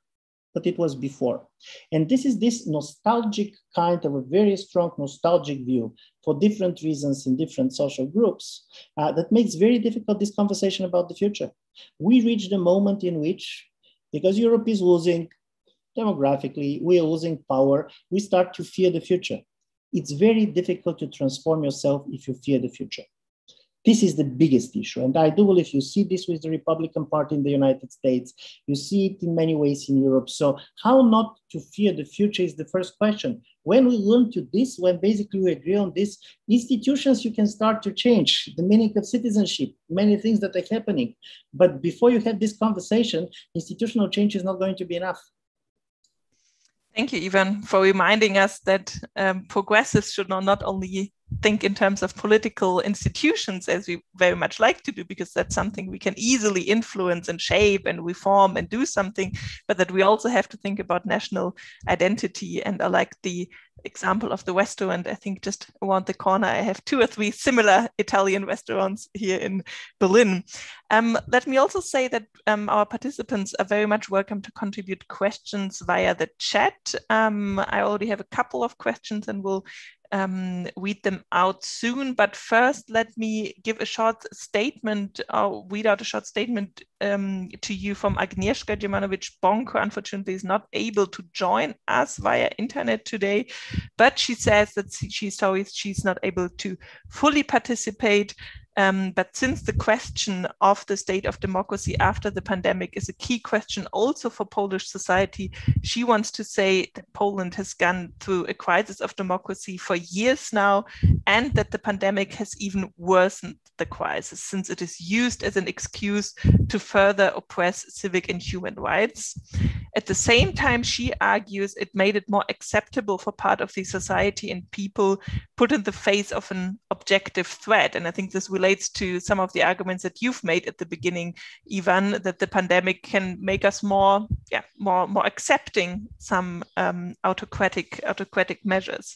but it was before. And this is this nostalgic kind of a very strong nostalgic view for different reasons in different social groups uh, that makes very difficult this conversation about the future. We reach the moment in which, because Europe is losing demographically, we are losing power, we start to fear the future. It's very difficult to transform yourself if you fear the future. This is the biggest issue. And I do believe you see this with the Republican Party in the United States. You see it in many ways in Europe. So, how not to fear the future is the first question. When we learn to this, when basically we agree on this, institutions you can start to change the meaning of citizenship, many things that are happening. But before you have this conversation, institutional change is not going to be enough. Thank you, Ivan, for reminding us that um, progressives should not, not only think in terms of political institutions as we very much like to do because that's something we can easily influence and shape and reform and do something but that we also have to think about national identity. And i like the example of the restaurant. I think just around the corner i have two or three similar italian restaurants here in berlin. Um, let me also say that um, our participants are very much welcome to contribute questions via the chat. Um, i already have a couple of questions and will um, read them out soon. But first, let me give a short statement, or read out a short statement um, to you from Agnieszka Dziemianowicz Bonko. Unfortunately, is not able to join us via internet today, but she says that she's sorry she's not able to fully participate um, but since the question of the state of democracy after the pandemic is a key question also for Polish society, she wants to say that Poland has gone through a crisis of democracy for years now, and that the pandemic has even worsened the crisis since it is used as an excuse to further oppress civic and human rights. At the same time, she argues it made it more acceptable for part of the society and people put in the face of an objective threat. And I think this relates to some of the arguments that you've made at the beginning, Ivan, that the pandemic can make us more, yeah, more, more accepting some um, autocratic, autocratic measures.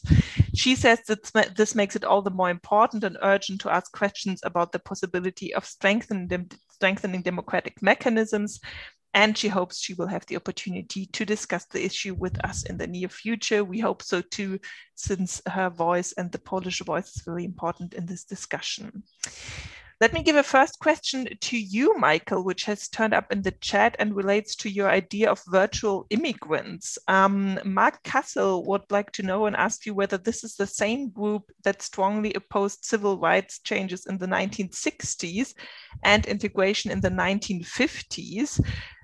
She says that this makes it all the more important and urgent to ask questions about the possibility of strengthening, strengthening democratic mechanisms and she hopes she will have the opportunity to discuss the issue with us in the near future. We hope so too, since her voice and the Polish voice is very important in this discussion. Let me give a first question to you, Michael, which has turned up in the chat and relates to your idea of virtual immigrants. Um, Mark Castle would like to know and ask you whether this is the same group that strongly opposed civil rights changes in the 1960s and integration in the 1950s.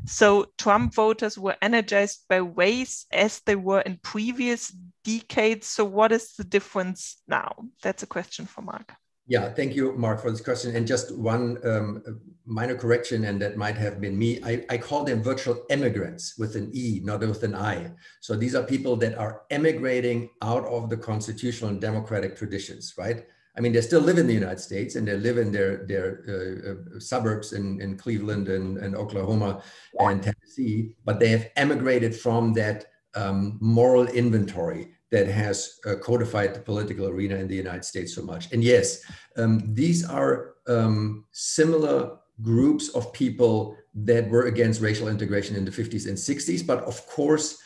So Trump voters were energized by ways as they were in previous decades. So what is the difference now? That's a question for Mark. Yeah, thank you, Mark, for this question. And just one um, minor correction, and that might have been me. I, I call them virtual emigrants with an E, not with an I. So these are people that are emigrating out of the constitutional and democratic traditions, right? I mean, they still live in the United States and they live in their, their uh, uh, suburbs in, in Cleveland and, and Oklahoma and Tennessee, but they have emigrated from that um, moral inventory that has uh, codified the political arena in the United States so much. And yes, um, these are um, similar groups of people that were against racial integration in the 50s and 60s. But of course,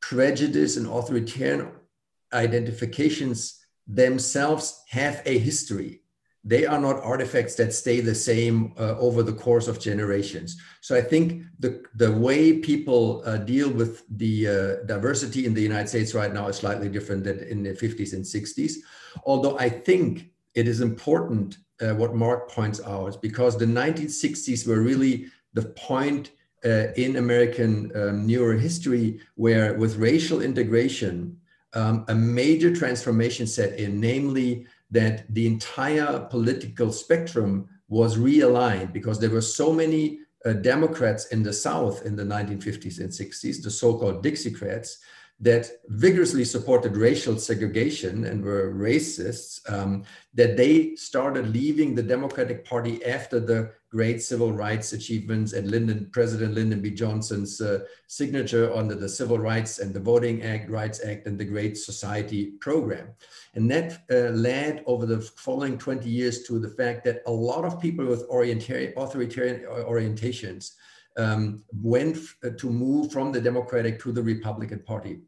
prejudice and authoritarian identifications themselves have a history they are not artifacts that stay the same uh, over the course of generations. So I think the, the way people uh, deal with the uh, diversity in the United States right now is slightly different than in the 50s and 60s. Although I think it is important uh, what Mark points out, because the 1960s were really the point uh, in American um, neurohistory where with racial integration, um, a major transformation set in, namely that the entire political spectrum was realigned because there were so many uh, Democrats in the South in the 1950s and 60s, the so-called Dixiecrats, that vigorously supported racial segregation and were racists, um, that they started leaving the Democratic Party after the great civil rights achievements and Lyndon, President Lyndon B. Johnson's uh, signature under the Civil Rights and the Voting Act, Rights Act, and the Great Society program. And that uh, led over the following 20 years to the fact that a lot of people with authoritarian orientations um, went uh, to move from the Democratic to the Republican Party.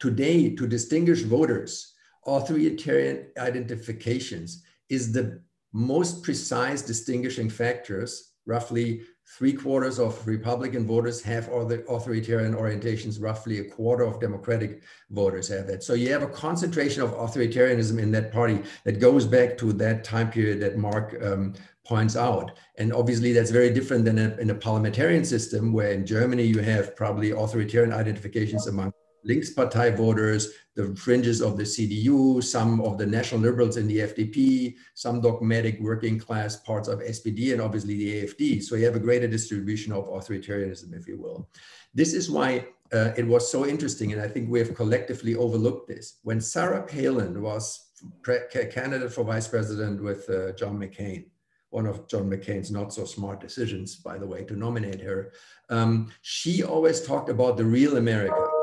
Today, to distinguish voters, authoritarian identifications is the most precise distinguishing factors, roughly three quarters of Republican voters have authoritarian orientations, roughly a quarter of Democratic voters have that. So you have a concentration of authoritarianism in that party that goes back to that time period that Mark um, points out. And obviously, that's very different than a, in a parliamentarian system, where in Germany you have probably authoritarian identifications among Linkspartei voters, the fringes of the CDU, some of the national liberals in the FDP, some dogmatic working class parts of SPD, and obviously the AFD. So you have a greater distribution of authoritarianism, if you will. This is why uh, it was so interesting, and I think we have collectively overlooked this. When Sarah Palin was candidate for vice president with uh, John McCain, one of John McCain's not so smart decisions, by the way, to nominate her, um, she always talked about the real America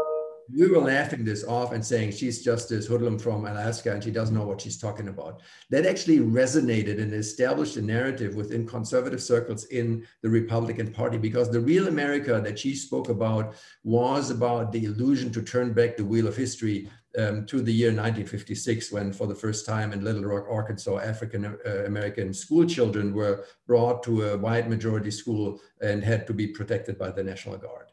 we were laughing this off and saying she's just this hoodlum from Alaska and she doesn't know what she's talking about. That actually resonated and established a narrative within conservative circles in the Republican Party because the real America that she spoke about was about the illusion to turn back the wheel of history um, to the year 1956, when for the first time in Little Rock, Arkansas, African uh, American school children were brought to a white majority school and had to be protected by the National Guard.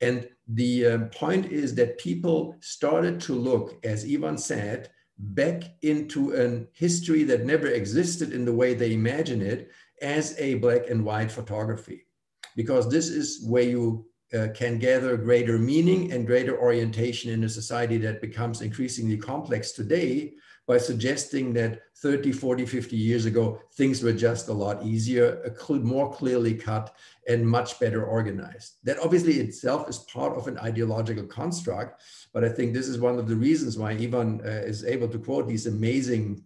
And the uh, point is that people started to look, as Ivan said, back into a history that never existed in the way they imagine it as a black and white photography. Because this is where you uh, can gather greater meaning and greater orientation in a society that becomes increasingly complex today by suggesting that 30, 40, 50 years ago, things were just a lot easier, more clearly cut, and much better organized. That obviously itself is part of an ideological construct, but I think this is one of the reasons why Ivan uh, is able to quote these amazing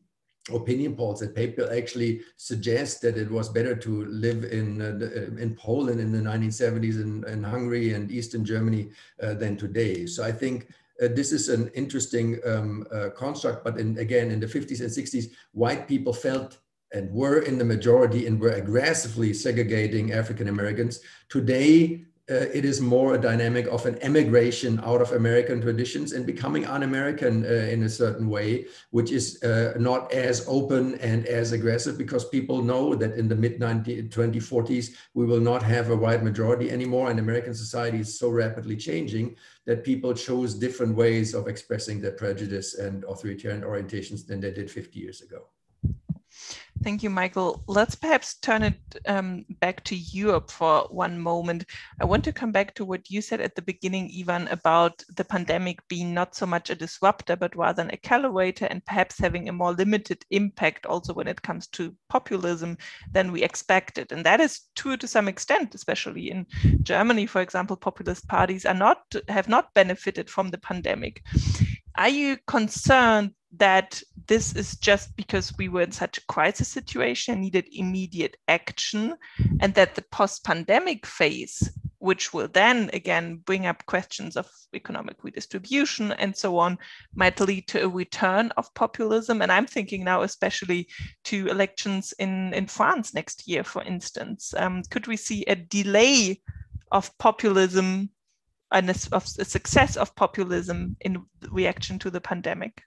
opinion polls that people actually suggest that it was better to live in uh, uh in Poland in the 1970s and in, in Hungary and Eastern Germany uh, than today. So I think uh, this is an interesting um, uh, construct, but in, again, in the 50s and 60s, white people felt and were in the majority and were aggressively segregating African Americans. Today, uh, it is more a dynamic of an emigration out of American traditions and becoming un-American uh, in a certain way, which is uh, not as open and as aggressive because people know that in the mid 2040s we will not have a white majority anymore, and American society is so rapidly changing that people chose different ways of expressing their prejudice and authoritarian orientations than they did 50 years ago. Thank you, Michael. Let's perhaps turn it um, back to Europe for one moment. I want to come back to what you said at the beginning, Ivan, about the pandemic being not so much a disruptor, but rather an accelerator and perhaps having a more limited impact also when it comes to populism than we expected. And that is true to some extent, especially in Germany, for example, populist parties are not have not benefited from the pandemic. Are you concerned that this is just because we were in such a crisis situation, needed immediate action, and that the post pandemic phase, which will then again bring up questions of economic redistribution and so on, might lead to a return of populism. And I'm thinking now, especially to elections in, in France next year, for instance. Um, could we see a delay of populism and of the success of populism in reaction to the pandemic?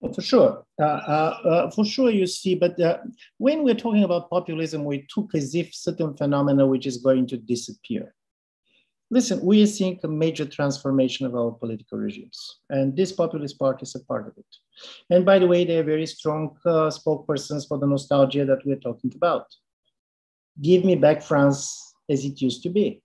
For sure, uh, uh, uh, for sure, you see. But uh, when we're talking about populism, we took as if certain phenomena which is going to disappear. Listen, we are seeing a major transformation of our political regimes, and this populist party is a part of it. And by the way, they are very strong uh, spokespersons for the nostalgia that we're talking about. Give me back France as it used to be.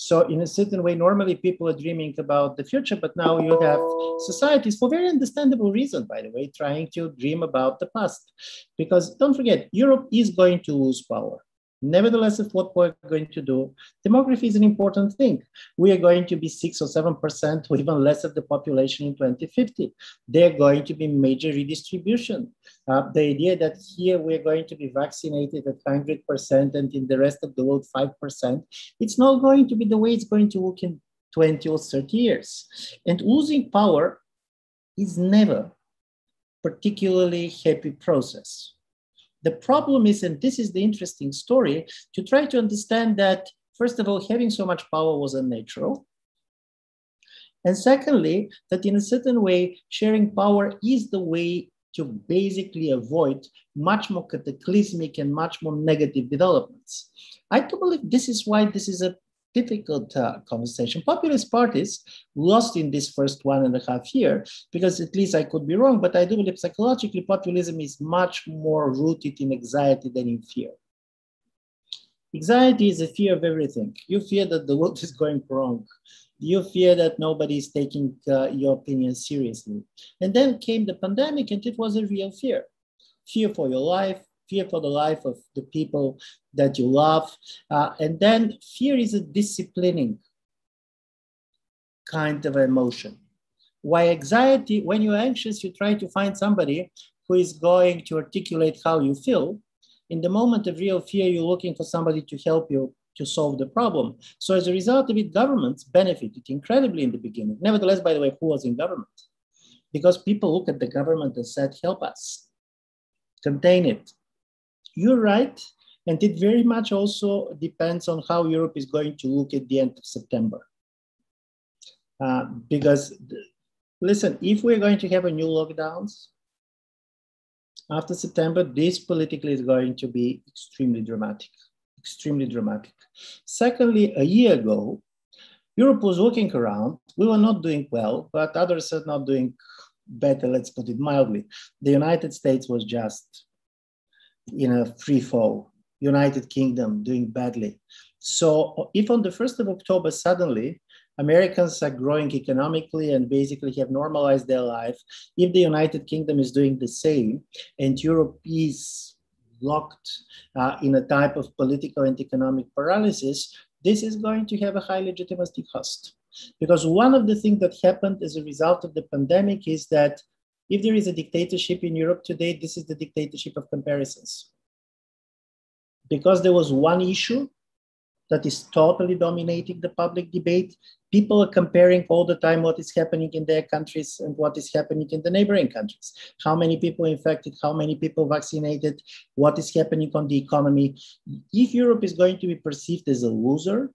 So in a certain way, normally people are dreaming about the future, but now you have societies for very understandable reason, by the way, trying to dream about the past. Because don't forget, Europe is going to lose power. Nevertheless, what we're going to do, demography is an important thing. We are going to be six or seven percent, or even less of the population in 2050. There are going to be major redistribution. Uh, the idea that here we're going to be vaccinated at 100 percent and in the rest of the world five percent, it's not going to be the way it's going to look in 20 or 30 years. And losing power is never particularly happy process. The problem is, and this is the interesting story, to try to understand that, first of all, having so much power was unnatural. And secondly, that in a certain way, sharing power is the way to basically avoid much more cataclysmic and much more negative developments. I do believe this is why this is a difficult uh, conversation. Populist parties lost in this first one and a half year, because at least I could be wrong, but I do believe psychologically populism is much more rooted in anxiety than in fear. Anxiety is a fear of everything. You fear that the world (laughs) is going wrong. You fear that nobody is taking uh, your opinion seriously. And then came the pandemic, and it was a real fear fear for your life, fear for the life of the people that you love. Uh, and then fear is a disciplining kind of emotion. Why anxiety, when you're anxious, you try to find somebody who is going to articulate how you feel. In the moment of real fear, you're looking for somebody to help you to solve the problem. So as a result of it, governments benefited incredibly in the beginning. Nevertheless, by the way, who was in government? Because people look at the government and said, help us, contain it, you're right. And it very much also depends on how Europe is going to look at the end of September. Uh, because, listen, if we're going to have a new lockdowns after September, this politically is going to be extremely dramatic, extremely dramatic. Secondly, a year ago, Europe was looking around. We were not doing well, but others are not doing better, let's put it mildly. The United States was just in a free fall. United Kingdom doing badly. So if on the 1st of October, suddenly Americans are growing economically and basically have normalized their life, if the United Kingdom is doing the same and Europe is locked uh, in a type of political and economic paralysis, this is going to have a high legitimacy cost. Because one of the things that happened as a result of the pandemic is that if there is a dictatorship in Europe today, this is the dictatorship of comparisons. Because there was one issue that is totally dominating the public debate, people are comparing all the time what is happening in their countries and what is happening in the neighboring countries. How many people infected, how many people vaccinated, what is happening on the economy. If Europe is going to be perceived as a loser,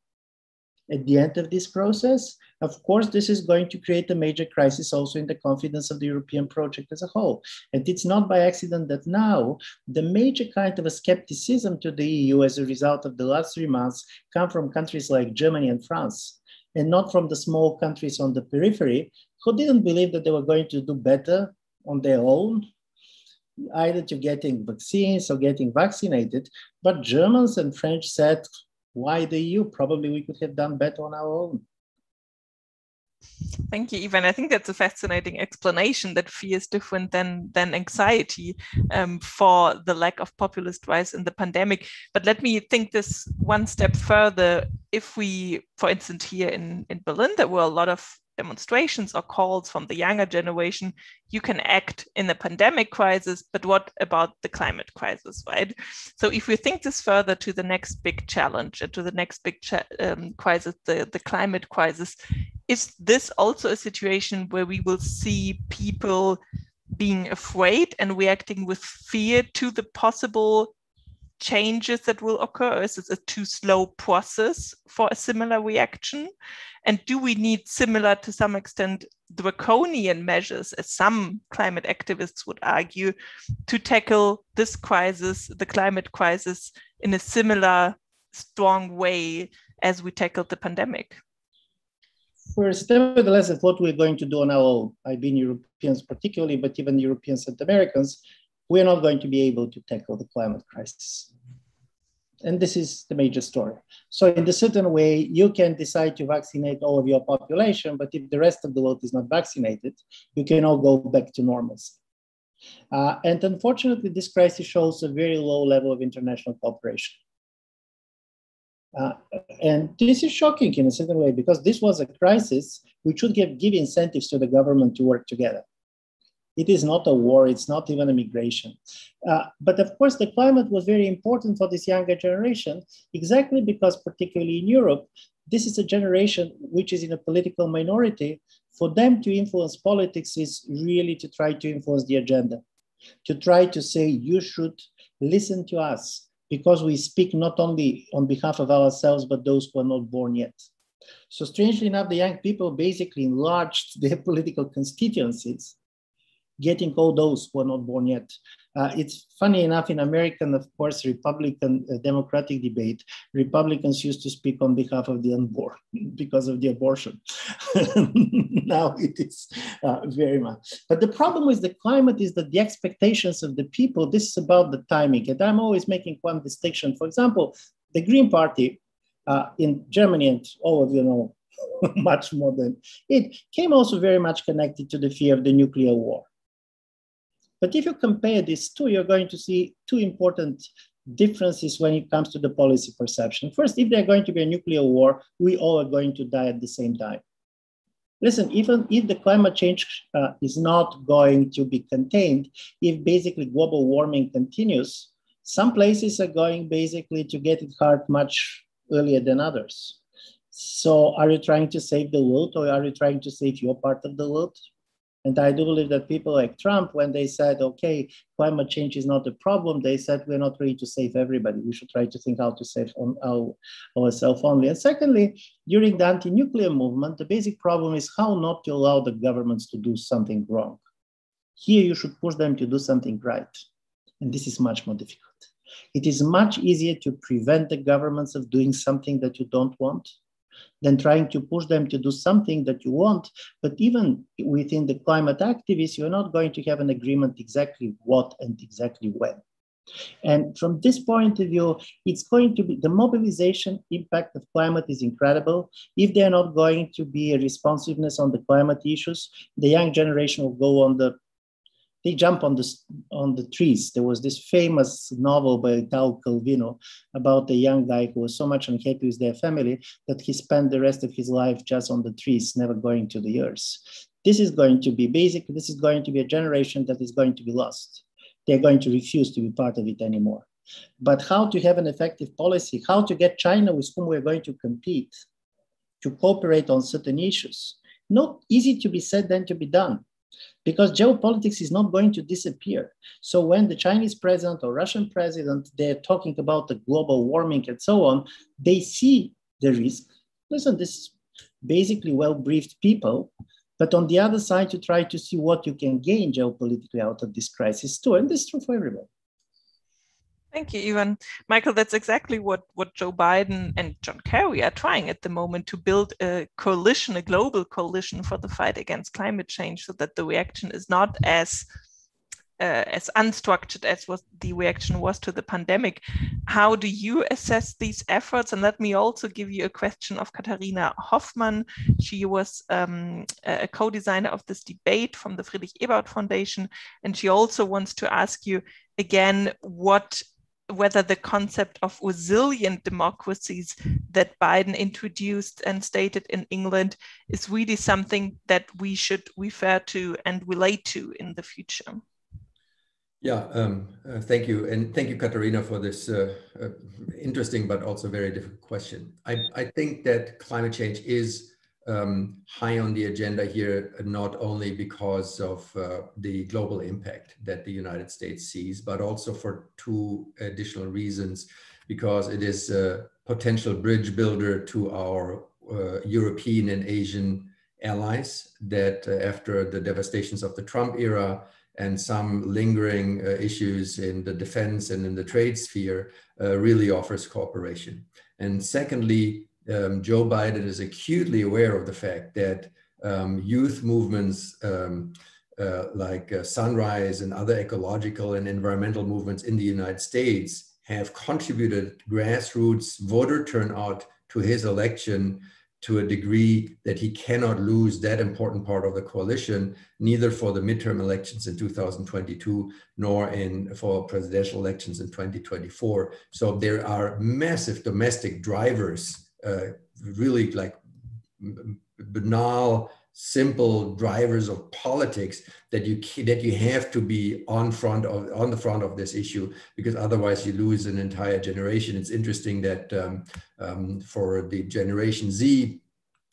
at the end of this process, of course, this is going to create a major crisis also in the confidence of the European project as a whole. And it's not by accident that now the major kind of a skepticism to the EU as a result of the last three months come from countries like Germany and France, and not from the small countries on the periphery who didn't believe that they were going to do better on their own either to getting vaccines or getting vaccinated. But Germans and French said, why the EU? Probably we could have done better on our own. Thank you, Ivan. I think that's a fascinating explanation that fear is different than than anxiety um, for the lack of populist rise in the pandemic. But let me think this one step further. If we, for instance, here in, in Berlin, there were a lot of demonstrations or calls from the younger generation, you can act in the pandemic crisis, but what about the climate crisis, right? So if we think this further to the next big challenge and to the next big um, crisis, the, the climate crisis, is this also a situation where we will see people being afraid and reacting with fear to the possible changes that will occur? Is it a too slow process for a similar reaction? And do we need similar to some extent draconian measures, as some climate activists would argue, to tackle this crisis, the climate crisis, in a similar strong way as we tackled the pandemic? First, nevertheless, what we're going to do on our own, I mean Europeans particularly, but even Europeans and Americans, we're not going to be able to tackle the climate crisis. And this is the major story. So in a certain way, you can decide to vaccinate all of your population, but if the rest of the world is not vaccinated, you can all go back to normalcy. Uh, and unfortunately, this crisis shows a very low level of international cooperation. Uh, and this is shocking in a certain way because this was a crisis which should give, give incentives to the government to work together. It is not a war, it's not even a migration. Uh, but of course, the climate was very important for this younger generation, exactly because, particularly in Europe, this is a generation which is in a political minority. For them to influence politics is really to try to influence the agenda, to try to say, you should listen to us because we speak not only on behalf of ourselves, but those who are not born yet. So strangely enough, the young people basically enlarged (laughs) their political constituencies getting all those who are not born yet. Uh, it's funny enough in American, of course, Republican uh, Democratic debate, Republicans used to speak on behalf of the unborn (laughs) because of the abortion. (laughs) now it is uh, very much. But the problem with the climate is that the expectations of the people, this is about the timing. And I'm always making one distinction. For example, the Green Party uh, in Germany, and all of you know (laughs) much more than it, came also very much connected to the fear of the nuclear war. But if you compare these two, you're going to see two important differences when it comes to the policy perception. First, if there's going to be a nuclear war, we all are going to die at the same time. Listen, even if the climate change uh, is not going to be contained, if basically global warming continues, some places are going basically to get it hard much earlier than others. So are you trying to save the world or are you trying to save your part of the world? And I do believe that people like Trump, when they said, okay, climate change is not a problem, they said, we're not ready to save everybody. We should try to think how to save on our, ourselves only. And secondly, during the anti nuclear movement, the basic problem is how not to allow the governments to do something wrong. Here, you should push them to do something right. And this is much more difficult. It is much easier to prevent the governments of doing something that you don't want than trying to push them to do something that you want. But even within the climate activists, you're not going to have an agreement exactly what and exactly when. And from this point of view, it's going to be the mobilization impact of climate is incredible. If they're not going to be a responsiveness on the climate issues, the young generation will go on the they jump on the on the trees. There was this famous novel by Italo Calvino about a young guy who was so much unhappy with their family that he spent the rest of his life just on the trees, never going to the earth. This is going to be basic. This is going to be a generation that is going to be lost. They're going to refuse to be part of it anymore. But how to have an effective policy, how to get China, with whom we're going to compete, to cooperate on certain issues. Not easy to be said than to be done because geopolitics is not going to disappear. So when the Chinese president or Russian president, they're talking about the global warming and so on, they see the risk. Listen, this is basically well-briefed people, but on the other side, you try to see what you can gain geopolitically out of this crisis too. And this is true for everybody. Thank you, Ivan. Michael, that's exactly what, what Joe Biden and John Kerry are trying at the moment to build a coalition, a global coalition for the fight against climate change so that the reaction is not as uh, as unstructured as was the reaction was to the pandemic. How do you assess these efforts? And let me also give you a question of Katharina Hoffmann. She was um, a co-designer of this debate from the Friedrich Ebert Foundation, and she also wants to ask you again what whether the concept of resilient democracies that Biden introduced and stated in England is really something that we should refer to and relate to in the future. Yeah, um, uh, thank you. And thank you, Katharina, for this uh, uh, interesting but also very difficult question. I, I think that climate change is um, high on the agenda here, not only because of uh, the global impact that the United States sees, but also for two additional reasons, because it is a potential bridge builder to our uh, European and Asian allies that uh, after the devastations of the Trump era and some lingering uh, issues in the defense and in the trade sphere uh, really offers cooperation. And secondly, um, Joe Biden is acutely aware of the fact that um, youth movements um, uh, like uh, Sunrise and other ecological and environmental movements in the United States have contributed grassroots voter turnout to his election to a degree that he cannot lose that important part of the coalition, neither for the midterm elections in 2022 nor in for presidential elections in 2024. So there are massive domestic drivers really like banal simple drivers of politics that you that you have to be on front of on the front of this issue because otherwise you lose an entire generation. It's interesting that um, um, for the generation z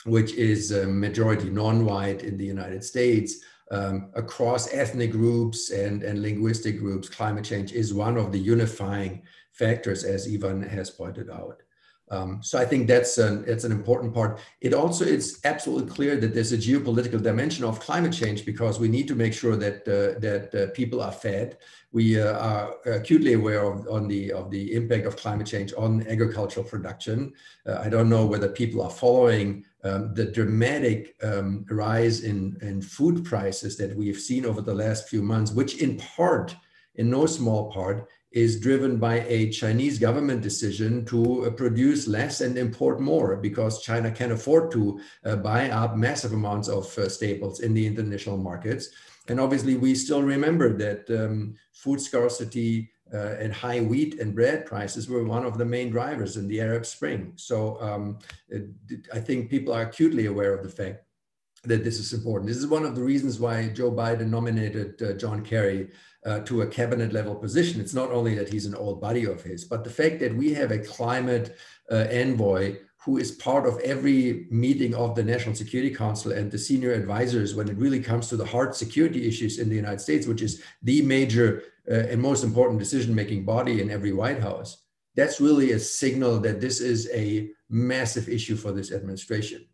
which is a majority non-white in the united states um, across ethnic groups and, and linguistic groups climate change is one of the unifying factors as ivan has pointed out Um, so I think that's an, it's an important part. It also is absolutely clear that there's a geopolitical dimension of climate change because we need to make sure that uh, that uh, people are fed. We uh, are acutely aware of on the of the impact of climate change on agricultural production. Uh, I don't know whether people are following um, the dramatic um, rise in, in food prices that we have seen over the last few months, which in part, in no small part, is driven by a Chinese government decision to uh, produce less and import more because China can afford to uh, buy up massive amounts of uh, staples in the international markets. And obviously, we still remember that um, food scarcity uh, and high wheat and bread prices were one of the main drivers in the Arab Spring. So um, it, I think people are acutely aware of the fact that this is important. This is one of the reasons why Joe Biden nominated uh, John Kerry uh, to a cabinet level position. It's not only that he's an old buddy of his, but the fact that we have a climate uh, envoy who is part of every meeting of the National Security Council and the senior advisors when it really comes to the hard security issues in the United States, which is the major uh, and most important decision making body in every White House. That's really a signal that this is a massive issue for this administration.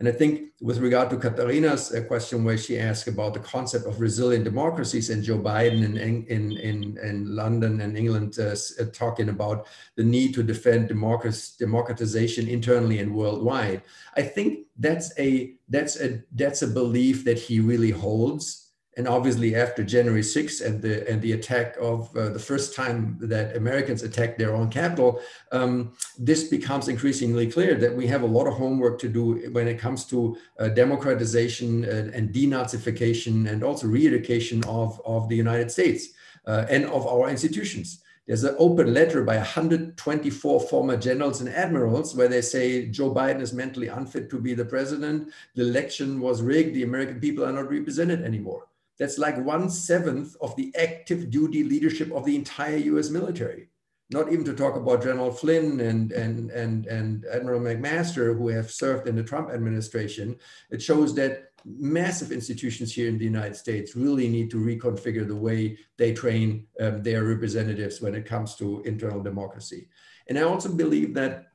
And I think with regard to Katharina's uh, question, where she asked about the concept of resilient democracies and Joe Biden in, in, in, in London and England uh, uh, talking about the need to defend democratization internally and worldwide, I think that's a, that's, a, that's a belief that he really holds and obviously after January 6th and the and the attack of uh, the first time that Americans attacked their own Capitol, um, this becomes increasingly clear that we have a lot of homework to do when it comes to uh, democratization and, and, denazification and also re-education of, of the United States uh, and of our institutions. There's an open letter by 124 former generals and admirals where they say Joe Biden is mentally unfit to be the president. The election was rigged. The American people are not represented anymore. That's like one seventh of the active duty leadership of the entire US military. Not even to talk about General Flynn and, and, and, and Admiral McMaster, who have served in the Trump administration. It shows that massive institutions here in the United States really need to reconfigure the way they train um, their representatives when it comes to internal democracy. And I also believe that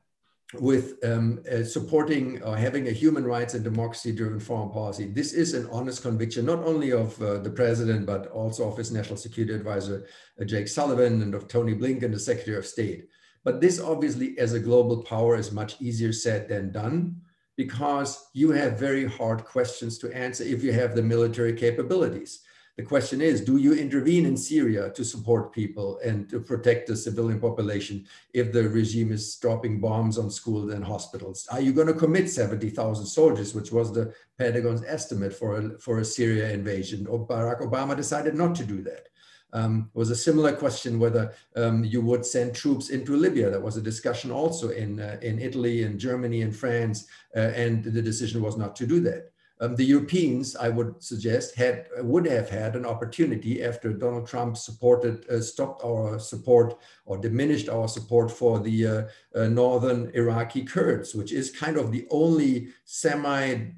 with um, uh, supporting or having a human rights and democracy driven foreign policy. This is an honest conviction, not only of uh, the president, but also of his national security advisor, uh, Jake Sullivan, and of Tony Blinken, the secretary of state. But this obviously, as a global power, is much easier said than done because you have very hard questions to answer if you have the military capabilities. The question is, do you intervene in Syria to support people and to protect the civilian population if the regime is dropping bombs on schools and hospitals? Are you going to commit 70,000 soldiers, which was the Pentagon's estimate for a, for a Syria invasion? Or Barack Obama decided not to do that. Um, was a similar question whether um, you would send troops into Libya. There was a discussion also in, uh, in Italy and Germany and France, uh, and the decision was not to do that. Um, the Europeans, I would suggest, had would have had an opportunity after Donald Trump supported uh, stopped our support or diminished our support for the uh, uh, northern Iraqi Kurds, which is kind of the only semi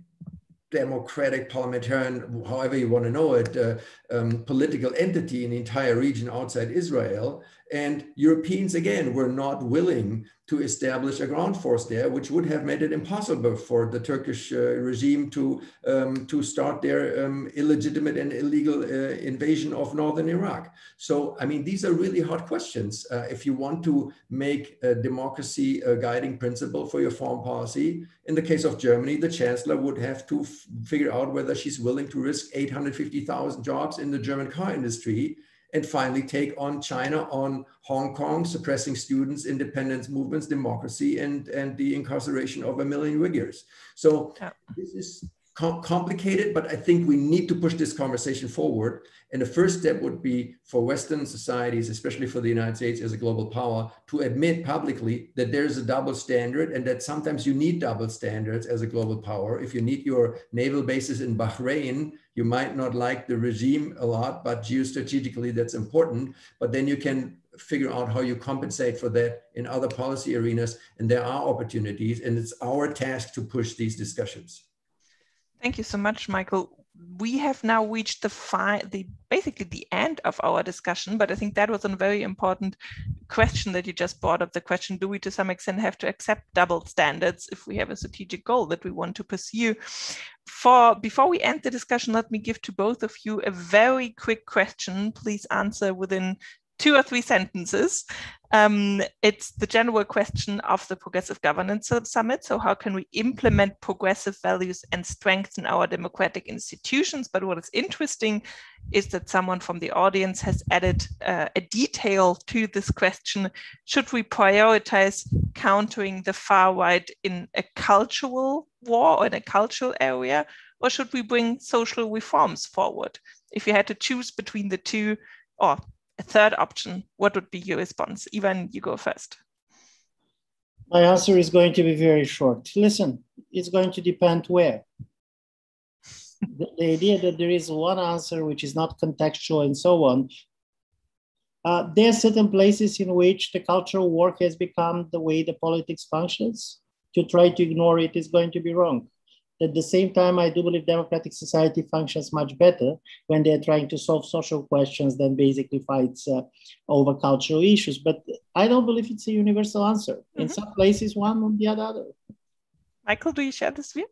democratic parliamentarian, however you want to know it, uh, um, political entity in the entire region outside Israel. And Europeans, again, were not willing to establish a ground force there, which would have made it impossible for the Turkish uh, regime to, um, to start their um, illegitimate and illegal uh, invasion of northern Iraq. So, I mean, these are really hard questions. Uh, if you want to make democracy a guiding principle for your foreign policy, in the case of Germany, the chancellor would have to figure out whether she's willing to risk 850,000 jobs in the German car industry and finally take on China, on Hong Kong, suppressing students, independence movements, democracy, and, and the incarceration of a million Uyghurs. So yeah. this is com complicated, but I think we need to push this conversation forward. And the first step would be for Western societies, especially for the United States as a global power, to admit publicly that there's a double standard and that sometimes you need double standards as a global power. If you need your naval bases in Bahrain, you might not like the regime a lot, but geostrategically that's important. But then you can figure out how you compensate for that in other policy arenas. And there are opportunities, and it's our task to push these discussions. Thank you so much, Michael. We have now reached the fi- the basically the end of our discussion but i think that was a very important question that you just brought up the question do we to some extent have to accept double standards if we have a strategic goal that we want to pursue? For before we end the discussion let me give to both of you a very quick question. Please answer within two or three sentences. Um, it's the general question of the Progressive Governance Summit. So, how can we implement progressive values and strengthen our democratic institutions? But what is interesting is that someone from the audience has added uh, a detail to this question Should we prioritize countering the far right in a cultural war or in a cultural area? Or should we bring social reforms forward? If you had to choose between the two, or a third option, what would be your response? Ivan, you go first. My answer is going to be very short. Listen, it's going to depend where. the, the, idea that there is one answer which is not contextual and so on. Uh, there are certain places in which the cultural work has become the way the politics functions. To try to ignore it is going to be wrong. At the same time, I do believe democratic society functions much better when they're trying to solve social questions than basically fights uh, over cultural issues. But I don't believe it's a universal answer. Mm-hmm. In some places, one on the other. Michael, do you share this view?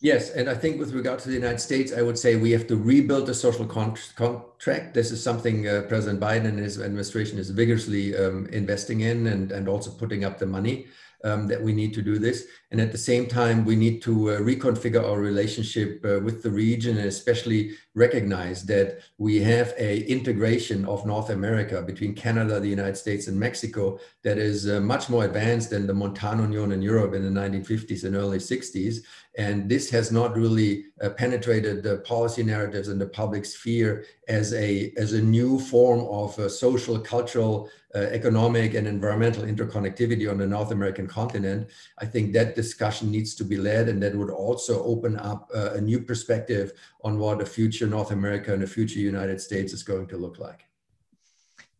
Yes, and I think with regard to the United States, I would say we have to rebuild the social con- contract. This is something uh, President Biden and his administration is vigorously um, investing in and, and also putting up the money um, that we need to do this. And at the same time, we need to uh, reconfigure our relationship uh, with the region and especially recognize that we have a integration of North America between Canada, the United States, and Mexico that is uh, much more advanced than the Montanunion in Europe in the 1950s and early 60s. And this has not really uh, penetrated the policy narratives and the public sphere as a, as a new form of uh, social, cultural, uh, economic, and environmental interconnectivity on the North American continent. I think that discussion needs to be led, and that would also open up uh, a new perspective on what a future North America and a future United States is going to look like.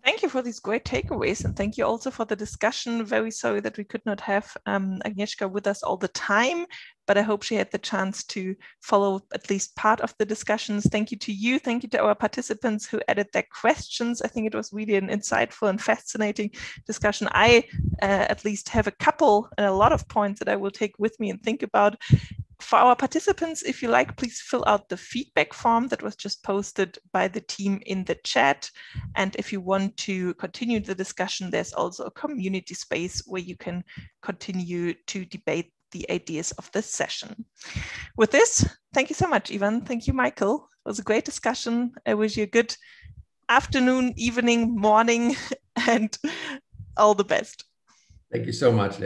Thank you for these great takeaways, and thank you also for the discussion. Very sorry that we could not have um, Agnieszka with us all the time, but I hope she had the chance to follow at least part of the discussions. Thank you to you. Thank you to our participants who added their questions. I think it was really an insightful and fascinating discussion. I uh, at least have a couple and a lot of points that I will take with me and think about for our participants, if you like, please fill out the feedback form that was just posted by the team in the chat. And if you want to continue the discussion, there's also a community space where you can continue to debate the ideas of this session. With this, thank you so much, Ivan. Thank you, Michael. It was a great discussion. I wish you a good afternoon, evening, morning, (laughs) and all the best. Thank you so much.